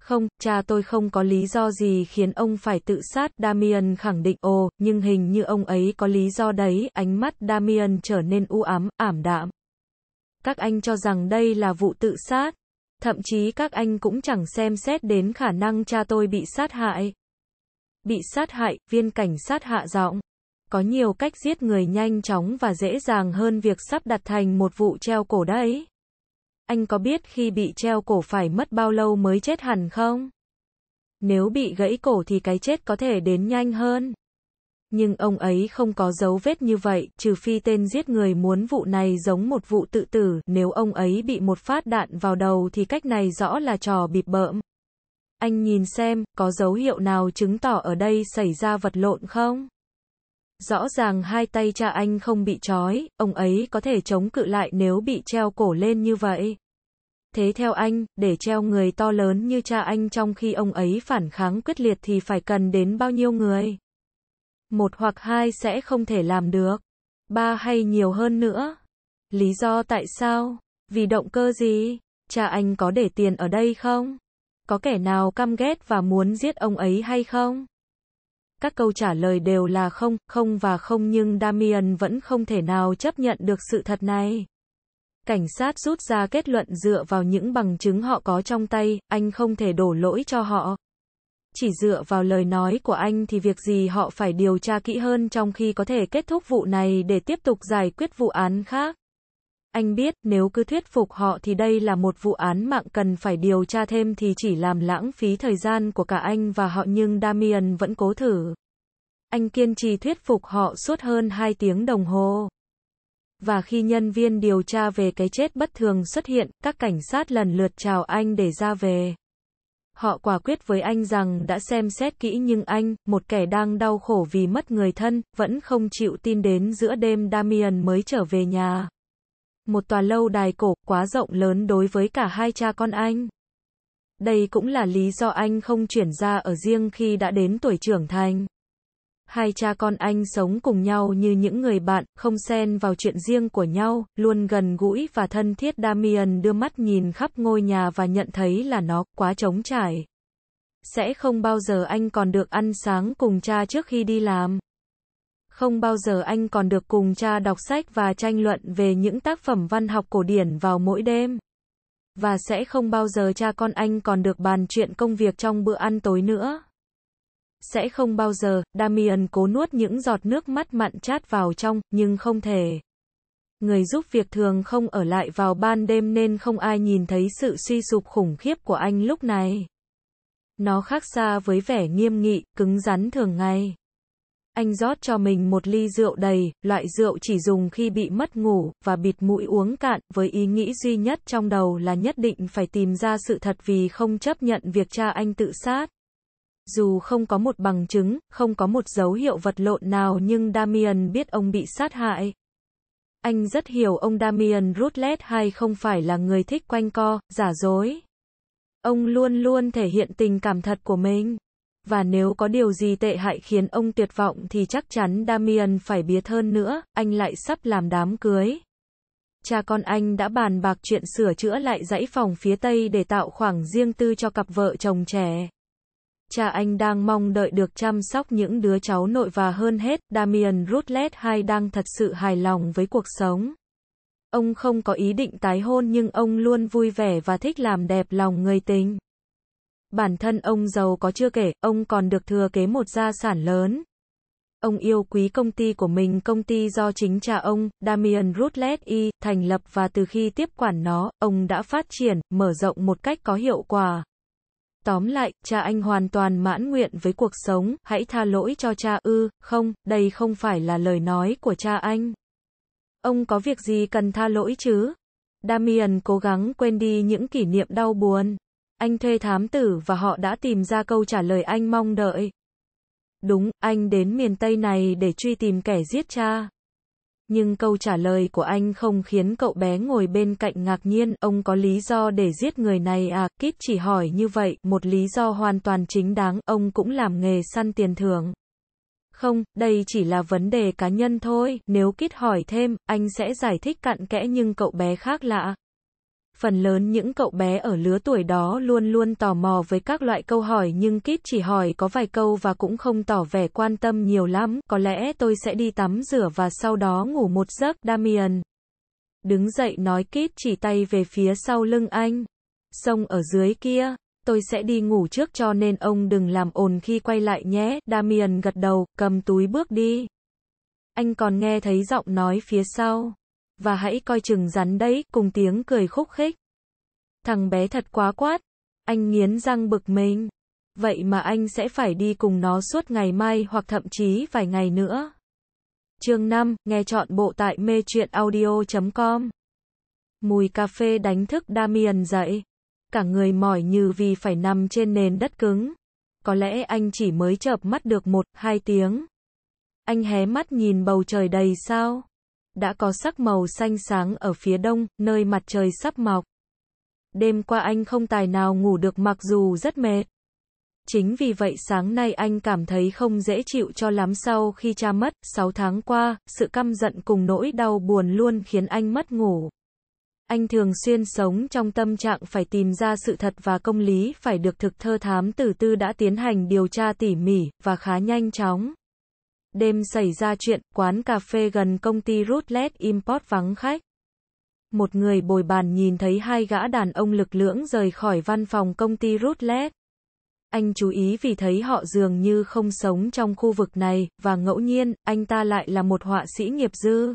Không, cha tôi không có lý do gì khiến ông phải tự sát, Damian khẳng định, ồ, nhưng hình như ông ấy có lý do đấy, ánh mắt Damian trở nên u ám, ảm đạm. Các anh cho rằng đây là vụ tự sát. Thậm chí các anh cũng chẳng xem xét đến khả năng cha tôi bị sát hại. Bị sát hại, viên cảnh sát hạ giọng. Có nhiều cách giết người nhanh chóng và dễ dàng hơn việc sắp đặt thành một vụ treo cổ đấy. Anh có biết khi bị treo cổ phải mất bao lâu mới chết hẳn không? Nếu bị gãy cổ thì cái chết có thể đến nhanh hơn. Nhưng ông ấy không có dấu vết như vậy, trừ phi tên giết người muốn vụ này giống một vụ tự tử, nếu ông ấy bị một phát đạn vào đầu thì cách này rõ là trò bịp bợm. Anh nhìn xem, có dấu hiệu nào chứng tỏ ở đây xảy ra vật lộn không? Rõ ràng hai tay cha anh không bị trói, ông ấy có thể chống cự lại nếu bị treo cổ lên như vậy. Thế theo anh, để treo người to lớn như cha anh trong khi ông ấy phản kháng quyết liệt thì phải cần đến bao nhiêu người? Một hoặc hai sẽ không thể làm được. Ba hay nhiều hơn nữa. Lý do tại sao? Vì động cơ gì? Cha anh có để tiền ở đây không? Có kẻ nào căm ghét và muốn giết ông ấy hay không? Các câu trả lời đều là không, không và không nhưng Damian vẫn không thể nào chấp nhận được sự thật này. Cảnh sát rút ra kết luận dựa vào những bằng chứng họ có trong tay, anh không thể đổ lỗi cho họ. Chỉ dựa vào lời nói của anh thì việc gì họ phải điều tra kỹ hơn trong khi có thể kết thúc vụ này để tiếp tục giải quyết vụ án khác. Anh biết, nếu cứ thuyết phục họ thì đây là một vụ án mạng cần phải điều tra thêm thì chỉ làm lãng phí thời gian của cả anh và họ nhưng Damian vẫn cố thử. Anh kiên trì thuyết phục họ suốt hơn 2 tiếng đồng hồ. Và khi nhân viên điều tra về cái chết bất thường xuất hiện, các cảnh sát lần lượt chào anh để ra về. Họ quả quyết với anh rằng đã xem xét kỹ nhưng anh, một kẻ đang đau khổ vì mất người thân, vẫn không chịu tin đến giữa đêm Damian mới trở về nhà. Một tòa lâu đài cổ, quá rộng lớn đối với cả hai cha con anh. Đây cũng là lý do anh không chuyển ra ở riêng khi đã đến tuổi trưởng thành. Hai cha con anh sống cùng nhau như những người bạn, không xen vào chuyện riêng của nhau, luôn gần gũi và thân thiết. Damian đưa mắt nhìn khắp ngôi nhà và nhận thấy là nó quá trống trải. Sẽ không bao giờ anh còn được ăn sáng cùng cha trước khi đi làm. Không bao giờ anh còn được cùng cha đọc sách và tranh luận về những tác phẩm văn học cổ điển vào mỗi đêm. Và sẽ không bao giờ cha con anh còn được bàn chuyện công việc trong bữa ăn tối nữa. Sẽ không bao giờ, Damian cố nuốt những giọt nước mắt mặn chát vào trong, nhưng không thể. Người giúp việc thường không ở lại vào ban đêm nên không ai nhìn thấy sự suy sụp khủng khiếp của anh lúc này. Nó khác xa với vẻ nghiêm nghị, cứng rắn thường ngày. Anh rót cho mình một ly rượu đầy, loại rượu chỉ dùng khi bị mất ngủ, và bịt mũi uống cạn, với ý nghĩ duy nhất trong đầu là nhất định phải tìm ra sự thật vì không chấp nhận việc cha anh tự sát. Dù không có một bằng chứng, không có một dấu hiệu vật lộn nào nhưng Damian biết ông bị sát hại. Anh rất hiểu ông Damian Rutledge hay không phải là người thích quanh co, giả dối. Ông luôn luôn thể hiện tình cảm thật của mình. Và nếu có điều gì tệ hại khiến ông tuyệt vọng thì chắc chắn Damian phải biết hơn nữa, anh lại sắp làm đám cưới. Cha con anh đã bàn bạc chuyện sửa chữa lại dãy phòng phía tây để tạo khoảng riêng tư cho cặp vợ chồng trẻ. Cha anh đang mong đợi được chăm sóc những đứa cháu nội và hơn hết, Damian Rutlet hai đang thật sự hài lòng với cuộc sống. Ông không có ý định tái hôn nhưng ông luôn vui vẻ và thích làm đẹp lòng người tình. Bản thân ông giàu có chưa kể, ông còn được thừa kế một gia sản lớn. Ông yêu quý công ty của mình, công ty do chính cha ông, Damian Rutledge Y, thành lập và từ khi tiếp quản nó, ông đã phát triển, mở rộng một cách có hiệu quả. Tóm lại, cha anh hoàn toàn mãn nguyện với cuộc sống, hãy tha lỗi cho cha ư, không, đây không phải là lời nói của cha anh. Ông có việc gì cần tha lỗi chứ? Damian cố gắng quên đi những kỷ niệm đau buồn. Anh thuê thám tử và họ đã tìm ra câu trả lời anh mong đợi. Đúng, anh đến miền Tây này để truy tìm kẻ giết cha. Nhưng câu trả lời của anh không khiến cậu bé ngồi bên cạnh ngạc nhiên, ông có lý do để giết người này à, kít chỉ hỏi như vậy, một lý do hoàn toàn chính đáng, ông cũng làm nghề săn tiền thưởng. Không, đây chỉ là vấn đề cá nhân thôi, nếu kít hỏi thêm, anh sẽ giải thích cặn kẽ nhưng cậu bé khác lạ. Phần lớn những cậu bé ở lứa tuổi đó luôn luôn tò mò với các loại câu hỏi nhưng Kit chỉ hỏi có vài câu và cũng không tỏ vẻ quan tâm nhiều lắm. Có lẽ tôi sẽ đi tắm rửa và sau đó ngủ một giấc, Damian. Đứng dậy nói Kit chỉ tay về phía sau lưng anh. Sông ở dưới kia. Tôi sẽ đi ngủ trước cho nên ông đừng làm ồn khi quay lại nhé. Damian gật đầu, cầm túi bước đi. Anh còn nghe thấy giọng nói phía sau và hãy coi chừng rắn đấy, cùng tiếng cười khúc khích. Thằng bé thật quá quát. Anh nghiến răng bực mình. Vậy mà anh sẽ phải đi cùng nó suốt ngày mai hoặc thậm chí vài ngày nữa. Chương 5, nghe chọn bộ tại mê truyện audio.com. Mùi cà phê đánh thức Damian dậy. Cả người mỏi như vì phải nằm trên nền đất cứng. Có lẽ anh chỉ mới chợp mắt được một, hai tiếng. Anh hé mắt nhìn bầu trời đầy sao đã có sắc màu xanh sáng ở phía đông, nơi mặt trời sắp mọc. Đêm qua anh không tài nào ngủ được mặc dù rất mệt. Chính vì vậy sáng nay anh cảm thấy không dễ chịu cho lắm sau khi cha mất, 6 tháng qua, sự căm giận cùng nỗi đau buồn luôn khiến anh mất ngủ. Anh thường xuyên sống trong tâm trạng phải tìm ra sự thật và công lý phải được thực thơ thám tử tư đã tiến hành điều tra tỉ mỉ, và khá nhanh chóng. Đêm xảy ra chuyện, quán cà phê gần công ty Rutlet Import vắng khách. Một người bồi bàn nhìn thấy hai gã đàn ông lực lưỡng rời khỏi văn phòng công ty Rutlet. Anh chú ý vì thấy họ dường như không sống trong khu vực này, và ngẫu nhiên, anh ta lại là một họa sĩ nghiệp dư.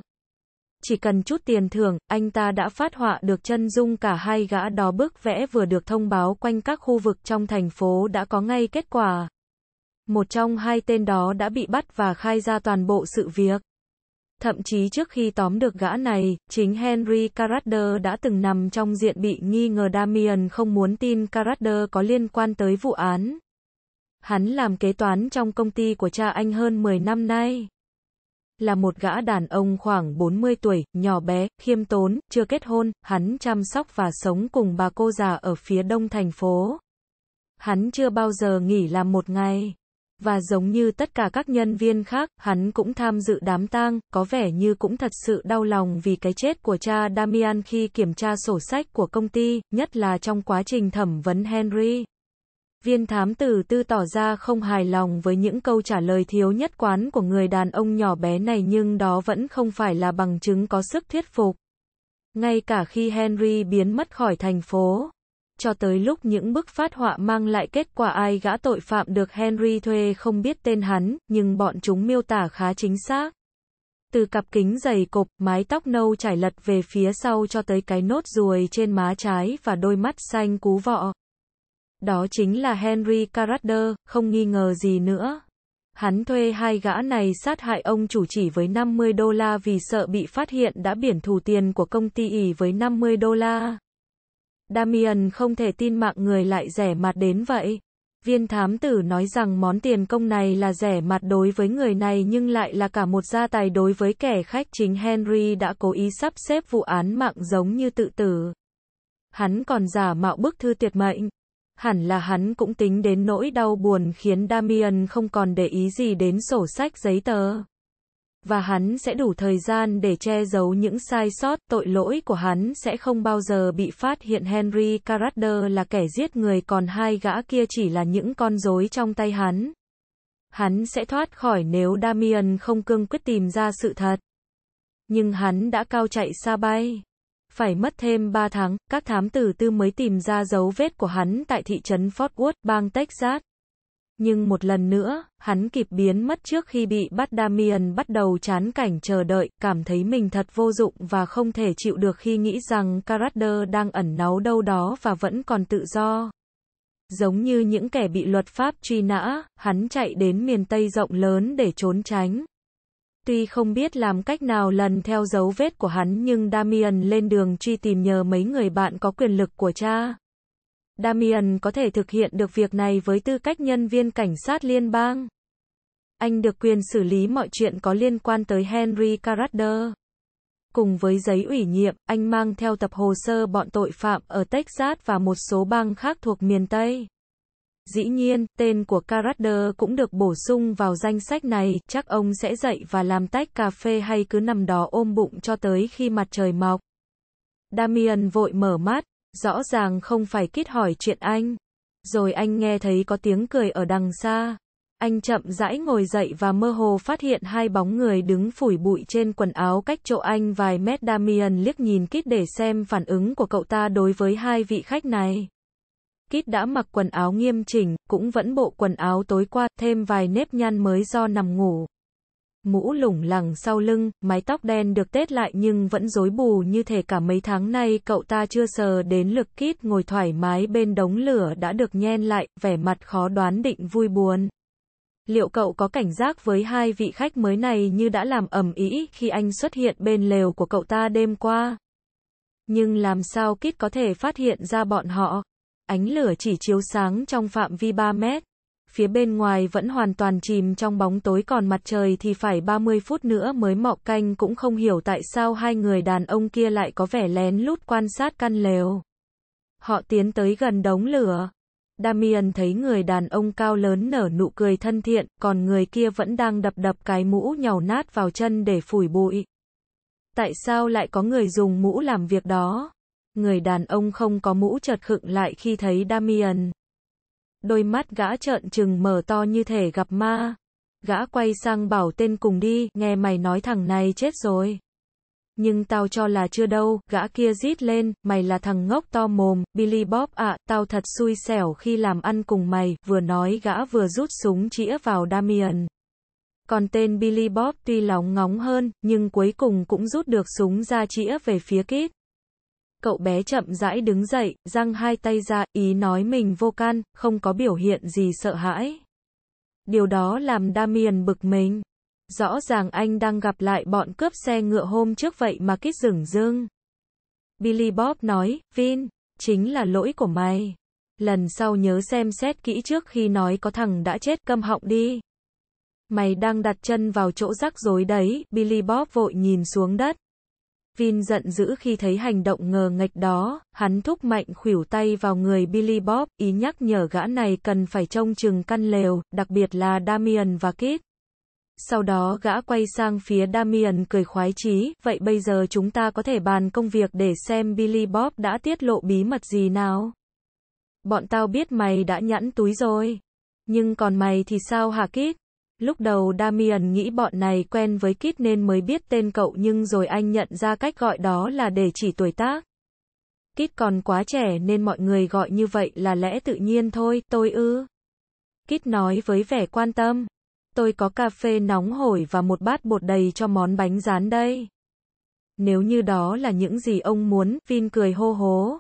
Chỉ cần chút tiền thưởng, anh ta đã phát họa được chân dung cả hai gã đó bức vẽ vừa được thông báo quanh các khu vực trong thành phố đã có ngay kết quả. Một trong hai tên đó đã bị bắt và khai ra toàn bộ sự việc. Thậm chí trước khi tóm được gã này, chính Henry Carader đã từng nằm trong diện bị nghi ngờ Damian không muốn tin Carader có liên quan tới vụ án. Hắn làm kế toán trong công ty của cha anh hơn 10 năm nay. Là một gã đàn ông khoảng 40 tuổi, nhỏ bé, khiêm tốn, chưa kết hôn, hắn chăm sóc và sống cùng bà cô già ở phía đông thành phố. Hắn chưa bao giờ nghỉ làm một ngày. Và giống như tất cả các nhân viên khác, hắn cũng tham dự đám tang, có vẻ như cũng thật sự đau lòng vì cái chết của cha Damian khi kiểm tra sổ sách của công ty, nhất là trong quá trình thẩm vấn Henry. Viên thám tử tư tỏ ra không hài lòng với những câu trả lời thiếu nhất quán của người đàn ông nhỏ bé này nhưng đó vẫn không phải là bằng chứng có sức thuyết phục. Ngay cả khi Henry biến mất khỏi thành phố, cho tới lúc những bức phát họa mang lại kết quả ai gã tội phạm được Henry thuê không biết tên hắn, nhưng bọn chúng miêu tả khá chính xác. Từ cặp kính dày cộp, mái tóc nâu trải lật về phía sau cho tới cái nốt ruồi trên má trái và đôi mắt xanh cú vọ. Đó chính là Henry Carradder, không nghi ngờ gì nữa. Hắn thuê hai gã này sát hại ông chủ chỉ với 50 đô la vì sợ bị phát hiện đã biển thù tiền của công ty ỉ với 50 đô la. Damian không thể tin mạng người lại rẻ mặt đến vậy. Viên thám tử nói rằng món tiền công này là rẻ mặt đối với người này nhưng lại là cả một gia tài đối với kẻ khách chính Henry đã cố ý sắp xếp vụ án mạng giống như tự tử. Hắn còn giả mạo bức thư tuyệt mệnh. Hẳn là hắn cũng tính đến nỗi đau buồn khiến Damian không còn để ý gì đến sổ sách giấy tờ và hắn sẽ đủ thời gian để che giấu những sai sót, tội lỗi của hắn sẽ không bao giờ bị phát hiện Henry Carader là kẻ giết người còn hai gã kia chỉ là những con rối trong tay hắn. Hắn sẽ thoát khỏi nếu Damian không cương quyết tìm ra sự thật. Nhưng hắn đã cao chạy xa bay. Phải mất thêm 3 tháng, các thám tử tư mới tìm ra dấu vết của hắn tại thị trấn Fort Worth, bang Texas. Nhưng một lần nữa, hắn kịp biến mất trước khi bị bắt Damian bắt đầu chán cảnh chờ đợi, cảm thấy mình thật vô dụng và không thể chịu được khi nghĩ rằng Carader đang ẩn náu đâu đó và vẫn còn tự do. Giống như những kẻ bị luật pháp truy nã, hắn chạy đến miền Tây rộng lớn để trốn tránh. Tuy không biết làm cách nào lần theo dấu vết của hắn nhưng Damian lên đường truy tìm nhờ mấy người bạn có quyền lực của cha. Damian có thể thực hiện được việc này với tư cách nhân viên cảnh sát liên bang. Anh được quyền xử lý mọi chuyện có liên quan tới Henry Carader. Cùng với giấy ủy nhiệm, anh mang theo tập hồ sơ bọn tội phạm ở Texas và một số bang khác thuộc miền Tây. Dĩ nhiên, tên của Carruthers cũng được bổ sung vào danh sách này, chắc ông sẽ dậy và làm tách cà phê hay cứ nằm đó ôm bụng cho tới khi mặt trời mọc. Damian vội mở mắt, rõ ràng không phải kít hỏi chuyện anh. Rồi anh nghe thấy có tiếng cười ở đằng xa. Anh chậm rãi ngồi dậy và mơ hồ phát hiện hai bóng người đứng phủi bụi trên quần áo cách chỗ anh vài mét Damian liếc nhìn Kit để xem phản ứng của cậu ta đối với hai vị khách này. Kit đã mặc quần áo nghiêm chỉnh, cũng vẫn bộ quần áo tối qua, thêm vài nếp nhăn mới do nằm ngủ. Mũ lủng lẳng sau lưng, mái tóc đen được tết lại nhưng vẫn rối bù như thể cả mấy tháng nay cậu ta chưa sờ đến lực Kít ngồi thoải mái bên đống lửa đã được nhen lại, vẻ mặt khó đoán định vui buồn. Liệu cậu có cảnh giác với hai vị khách mới này như đã làm ầm ĩ khi anh xuất hiện bên lều của cậu ta đêm qua? Nhưng làm sao Kit có thể phát hiện ra bọn họ? Ánh lửa chỉ chiếu sáng trong phạm vi 3 mét. Phía bên ngoài vẫn hoàn toàn chìm trong bóng tối còn mặt trời thì phải 30 phút nữa mới mọc canh cũng không hiểu tại sao hai người đàn ông kia lại có vẻ lén lút quan sát căn lều. Họ tiến tới gần đống lửa. Damian thấy người đàn ông cao lớn nở nụ cười thân thiện, còn người kia vẫn đang đập đập cái mũ nhàu nát vào chân để phủi bụi. Tại sao lại có người dùng mũ làm việc đó? Người đàn ông không có mũ chợt khựng lại khi thấy Damian. Đôi mắt gã trợn trừng mở to như thể gặp ma. Gã quay sang bảo tên cùng đi, nghe mày nói thằng này chết rồi. Nhưng tao cho là chưa đâu, gã kia rít lên, mày là thằng ngốc to mồm, Billy Bob ạ, à, tao thật xui xẻo khi làm ăn cùng mày, vừa nói gã vừa rút súng chĩa vào Damian. Còn tên Billy Bob tuy lóng ngóng hơn, nhưng cuối cùng cũng rút được súng ra chĩa về phía Kit. Cậu bé chậm rãi đứng dậy, răng hai tay ra, ý nói mình vô can, không có biểu hiện gì sợ hãi. Điều đó làm Damian bực mình. Rõ ràng anh đang gặp lại bọn cướp xe ngựa hôm trước vậy mà kít rừng dương. Billy Bob nói, Vin, chính là lỗi của mày. Lần sau nhớ xem xét kỹ trước khi nói có thằng đã chết câm họng đi. Mày đang đặt chân vào chỗ rắc rối đấy, Billy Bob vội nhìn xuống đất. Vin giận dữ khi thấy hành động ngờ nghệch đó, hắn thúc mạnh khuỷu tay vào người Billy Bob, ý nhắc nhở gã này cần phải trông chừng căn lều, đặc biệt là Damian và Kit. Sau đó gã quay sang phía Damian cười khoái chí, vậy bây giờ chúng ta có thể bàn công việc để xem Billy Bob đã tiết lộ bí mật gì nào. Bọn tao biết mày đã nhẵn túi rồi. Nhưng còn mày thì sao hả Kit? Lúc đầu Damian nghĩ bọn này quen với Kit nên mới biết tên cậu nhưng rồi anh nhận ra cách gọi đó là để chỉ tuổi tác. Kit còn quá trẻ nên mọi người gọi như vậy là lẽ tự nhiên thôi, tôi ư. Kit nói với vẻ quan tâm. Tôi có cà phê nóng hổi và một bát bột đầy cho món bánh rán đây. Nếu như đó là những gì ông muốn, Vin cười hô hố.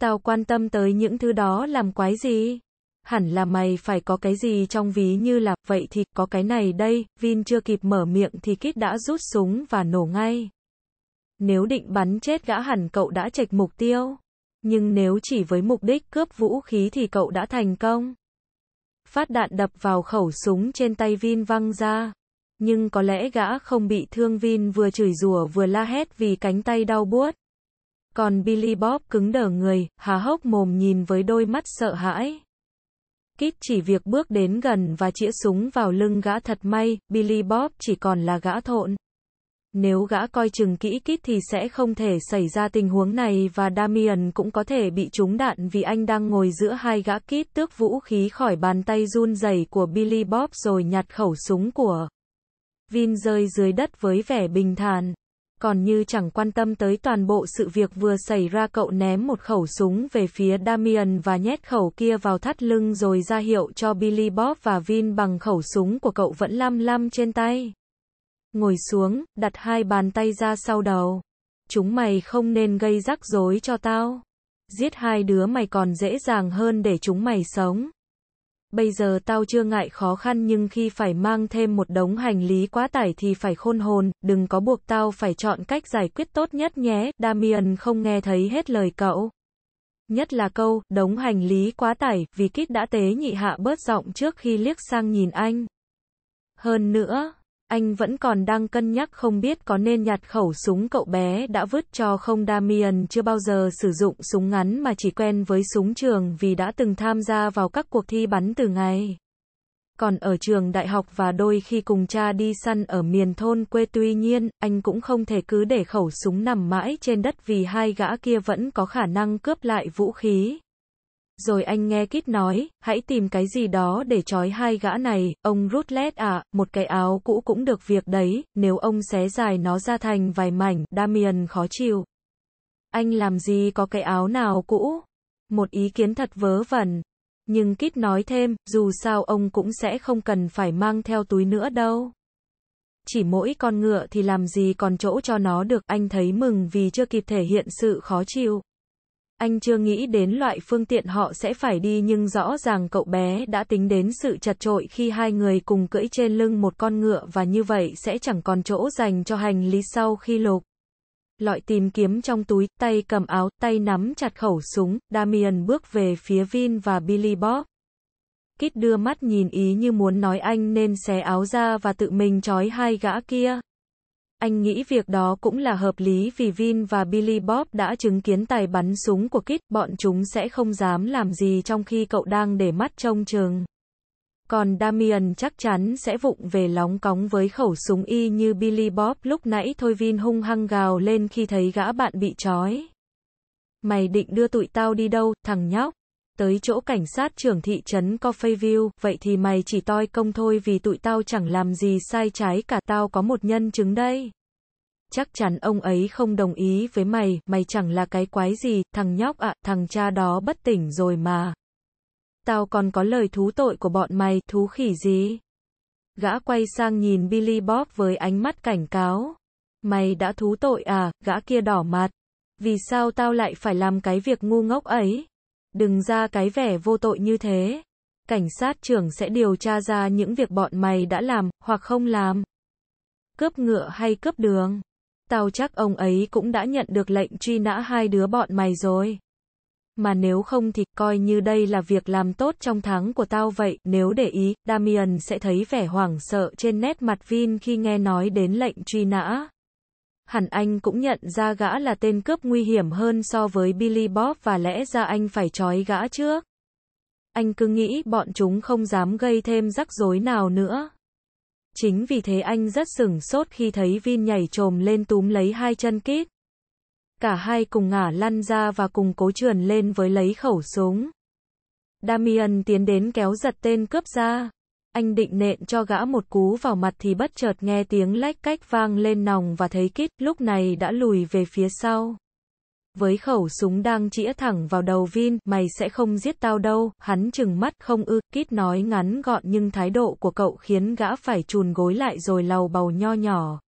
Tao quan tâm tới những thứ đó làm quái gì? Hẳn là mày phải có cái gì trong ví như là, vậy thì, có cái này đây, Vin chưa kịp mở miệng thì Kit đã rút súng và nổ ngay. Nếu định bắn chết gã hẳn cậu đã chệch mục tiêu. Nhưng nếu chỉ với mục đích cướp vũ khí thì cậu đã thành công. Phát đạn đập vào khẩu súng trên tay Vin văng ra. Nhưng có lẽ gã không bị thương Vin vừa chửi rủa vừa la hét vì cánh tay đau buốt. Còn Billy Bob cứng đờ người, há hốc mồm nhìn với đôi mắt sợ hãi. Kit chỉ việc bước đến gần và chĩa súng vào lưng gã thật may, Billy Bob chỉ còn là gã thộn. Nếu gã coi chừng kỹ Kit thì sẽ không thể xảy ra tình huống này và Damian cũng có thể bị trúng đạn vì anh đang ngồi giữa hai gã Kit tước vũ khí khỏi bàn tay run rẩy của Billy Bob rồi nhặt khẩu súng của Vin rơi dưới đất với vẻ bình thản còn như chẳng quan tâm tới toàn bộ sự việc vừa xảy ra cậu ném một khẩu súng về phía Damian và nhét khẩu kia vào thắt lưng rồi ra hiệu cho Billy Bob và Vin bằng khẩu súng của cậu vẫn lăm lăm trên tay. Ngồi xuống, đặt hai bàn tay ra sau đầu. Chúng mày không nên gây rắc rối cho tao. Giết hai đứa mày còn dễ dàng hơn để chúng mày sống. Bây giờ tao chưa ngại khó khăn nhưng khi phải mang thêm một đống hành lý quá tải thì phải khôn hồn, đừng có buộc tao phải chọn cách giải quyết tốt nhất nhé. Damian không nghe thấy hết lời cậu. Nhất là câu, đống hành lý quá tải, vì Kit đã tế nhị hạ bớt giọng trước khi liếc sang nhìn anh. Hơn nữa, anh vẫn còn đang cân nhắc không biết có nên nhặt khẩu súng cậu bé đã vứt cho không Damian chưa bao giờ sử dụng súng ngắn mà chỉ quen với súng trường vì đã từng tham gia vào các cuộc thi bắn từ ngày. Còn ở trường đại học và đôi khi cùng cha đi săn ở miền thôn quê tuy nhiên, anh cũng không thể cứ để khẩu súng nằm mãi trên đất vì hai gã kia vẫn có khả năng cướp lại vũ khí. Rồi anh nghe Kit nói, hãy tìm cái gì đó để trói hai gã này, ông Rutlet à, một cái áo cũ cũng được việc đấy, nếu ông xé dài nó ra thành vài mảnh, Damian khó chịu. Anh làm gì có cái áo nào cũ? Một ý kiến thật vớ vẩn. Nhưng Kit nói thêm, dù sao ông cũng sẽ không cần phải mang theo túi nữa đâu. Chỉ mỗi con ngựa thì làm gì còn chỗ cho nó được, anh thấy mừng vì chưa kịp thể hiện sự khó chịu. Anh chưa nghĩ đến loại phương tiện họ sẽ phải đi nhưng rõ ràng cậu bé đã tính đến sự chật trội khi hai người cùng cưỡi trên lưng một con ngựa và như vậy sẽ chẳng còn chỗ dành cho hành lý sau khi lục. Lọi tìm kiếm trong túi, tay cầm áo, tay nắm chặt khẩu súng, Damian bước về phía Vin và Billy Bob. Kit đưa mắt nhìn ý như muốn nói anh nên xé áo ra và tự mình trói hai gã kia. Anh nghĩ việc đó cũng là hợp lý vì Vin và Billy Bob đã chứng kiến tài bắn súng của Kit, bọn chúng sẽ không dám làm gì trong khi cậu đang để mắt trông chừng. Còn Damian chắc chắn sẽ vụng về lóng cóng với khẩu súng y như Billy Bob lúc nãy thôi Vin hung hăng gào lên khi thấy gã bạn bị trói. Mày định đưa tụi tao đi đâu, thằng nhóc? Tới chỗ cảnh sát trưởng thị trấn Coffeyville, vậy thì mày chỉ toi công thôi vì tụi tao chẳng làm gì sai trái cả tao có một nhân chứng đây. Chắc chắn ông ấy không đồng ý với mày, mày chẳng là cái quái gì, thằng nhóc ạ, thằng cha đó bất tỉnh rồi mà. Tao còn có lời thú tội của bọn mày, thú khỉ gì? Gã quay sang nhìn Billy Bob với ánh mắt cảnh cáo. Mày đã thú tội à, gã kia đỏ mặt. Vì sao tao lại phải làm cái việc ngu ngốc ấy? Đừng ra cái vẻ vô tội như thế. Cảnh sát trưởng sẽ điều tra ra những việc bọn mày đã làm, hoặc không làm. Cướp ngựa hay cướp đường. Tao chắc ông ấy cũng đã nhận được lệnh truy nã hai đứa bọn mày rồi. Mà nếu không thì coi như đây là việc làm tốt trong tháng của tao vậy. Nếu để ý, Damian sẽ thấy vẻ hoảng sợ trên nét mặt Vin khi nghe nói đến lệnh truy nã hẳn anh cũng nhận ra gã là tên cướp nguy hiểm hơn so với Billy Bob và lẽ ra anh phải trói gã trước. Anh cứ nghĩ bọn chúng không dám gây thêm rắc rối nào nữa. Chính vì thế anh rất sửng sốt khi thấy Vin nhảy trồm lên túm lấy hai chân Kit. Cả hai cùng ngả lăn ra và cùng cố trườn lên với lấy khẩu súng. Damian tiến đến kéo giật tên cướp ra. Anh định nện cho gã một cú vào mặt thì bất chợt nghe tiếng lách cách vang lên nòng và thấy kít lúc này đã lùi về phía sau. Với khẩu súng đang chĩa thẳng vào đầu Vin, mày sẽ không giết tao đâu, hắn chừng mắt không ư, kít nói ngắn gọn nhưng thái độ của cậu khiến gã phải chùn gối lại rồi lầu bầu nho nhỏ.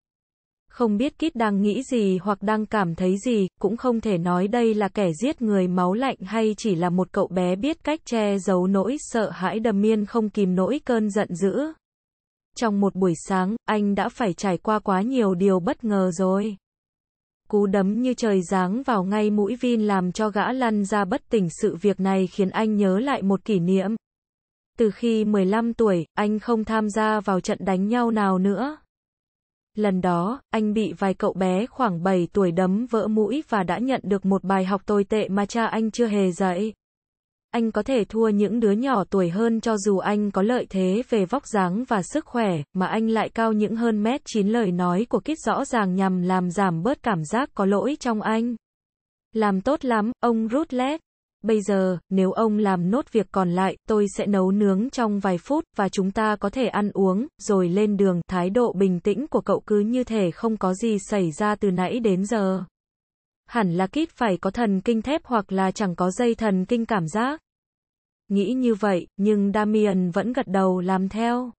Không biết kít đang nghĩ gì hoặc đang cảm thấy gì, cũng không thể nói đây là kẻ giết người máu lạnh hay chỉ là một cậu bé biết cách che giấu nỗi sợ hãi đầm miên không kìm nỗi cơn giận dữ. Trong một buổi sáng, anh đã phải trải qua quá nhiều điều bất ngờ rồi. Cú đấm như trời giáng vào ngay mũi Vin làm cho gã lăn ra bất tỉnh sự việc này khiến anh nhớ lại một kỷ niệm. Từ khi 15 tuổi, anh không tham gia vào trận đánh nhau nào nữa. Lần đó, anh bị vài cậu bé khoảng 7 tuổi đấm vỡ mũi và đã nhận được một bài học tồi tệ mà cha anh chưa hề dạy. Anh có thể thua những đứa nhỏ tuổi hơn cho dù anh có lợi thế về vóc dáng và sức khỏe, mà anh lại cao những hơn mét chín lời nói của Kit rõ ràng nhằm làm giảm bớt cảm giác có lỗi trong anh. Làm tốt lắm, ông Rutledge. Bây giờ, nếu ông làm nốt việc còn lại, tôi sẽ nấu nướng trong vài phút, và chúng ta có thể ăn uống, rồi lên đường. Thái độ bình tĩnh của cậu cứ như thể không có gì xảy ra từ nãy đến giờ. Hẳn là kít phải có thần kinh thép hoặc là chẳng có dây thần kinh cảm giác. Nghĩ như vậy, nhưng Damian vẫn gật đầu làm theo.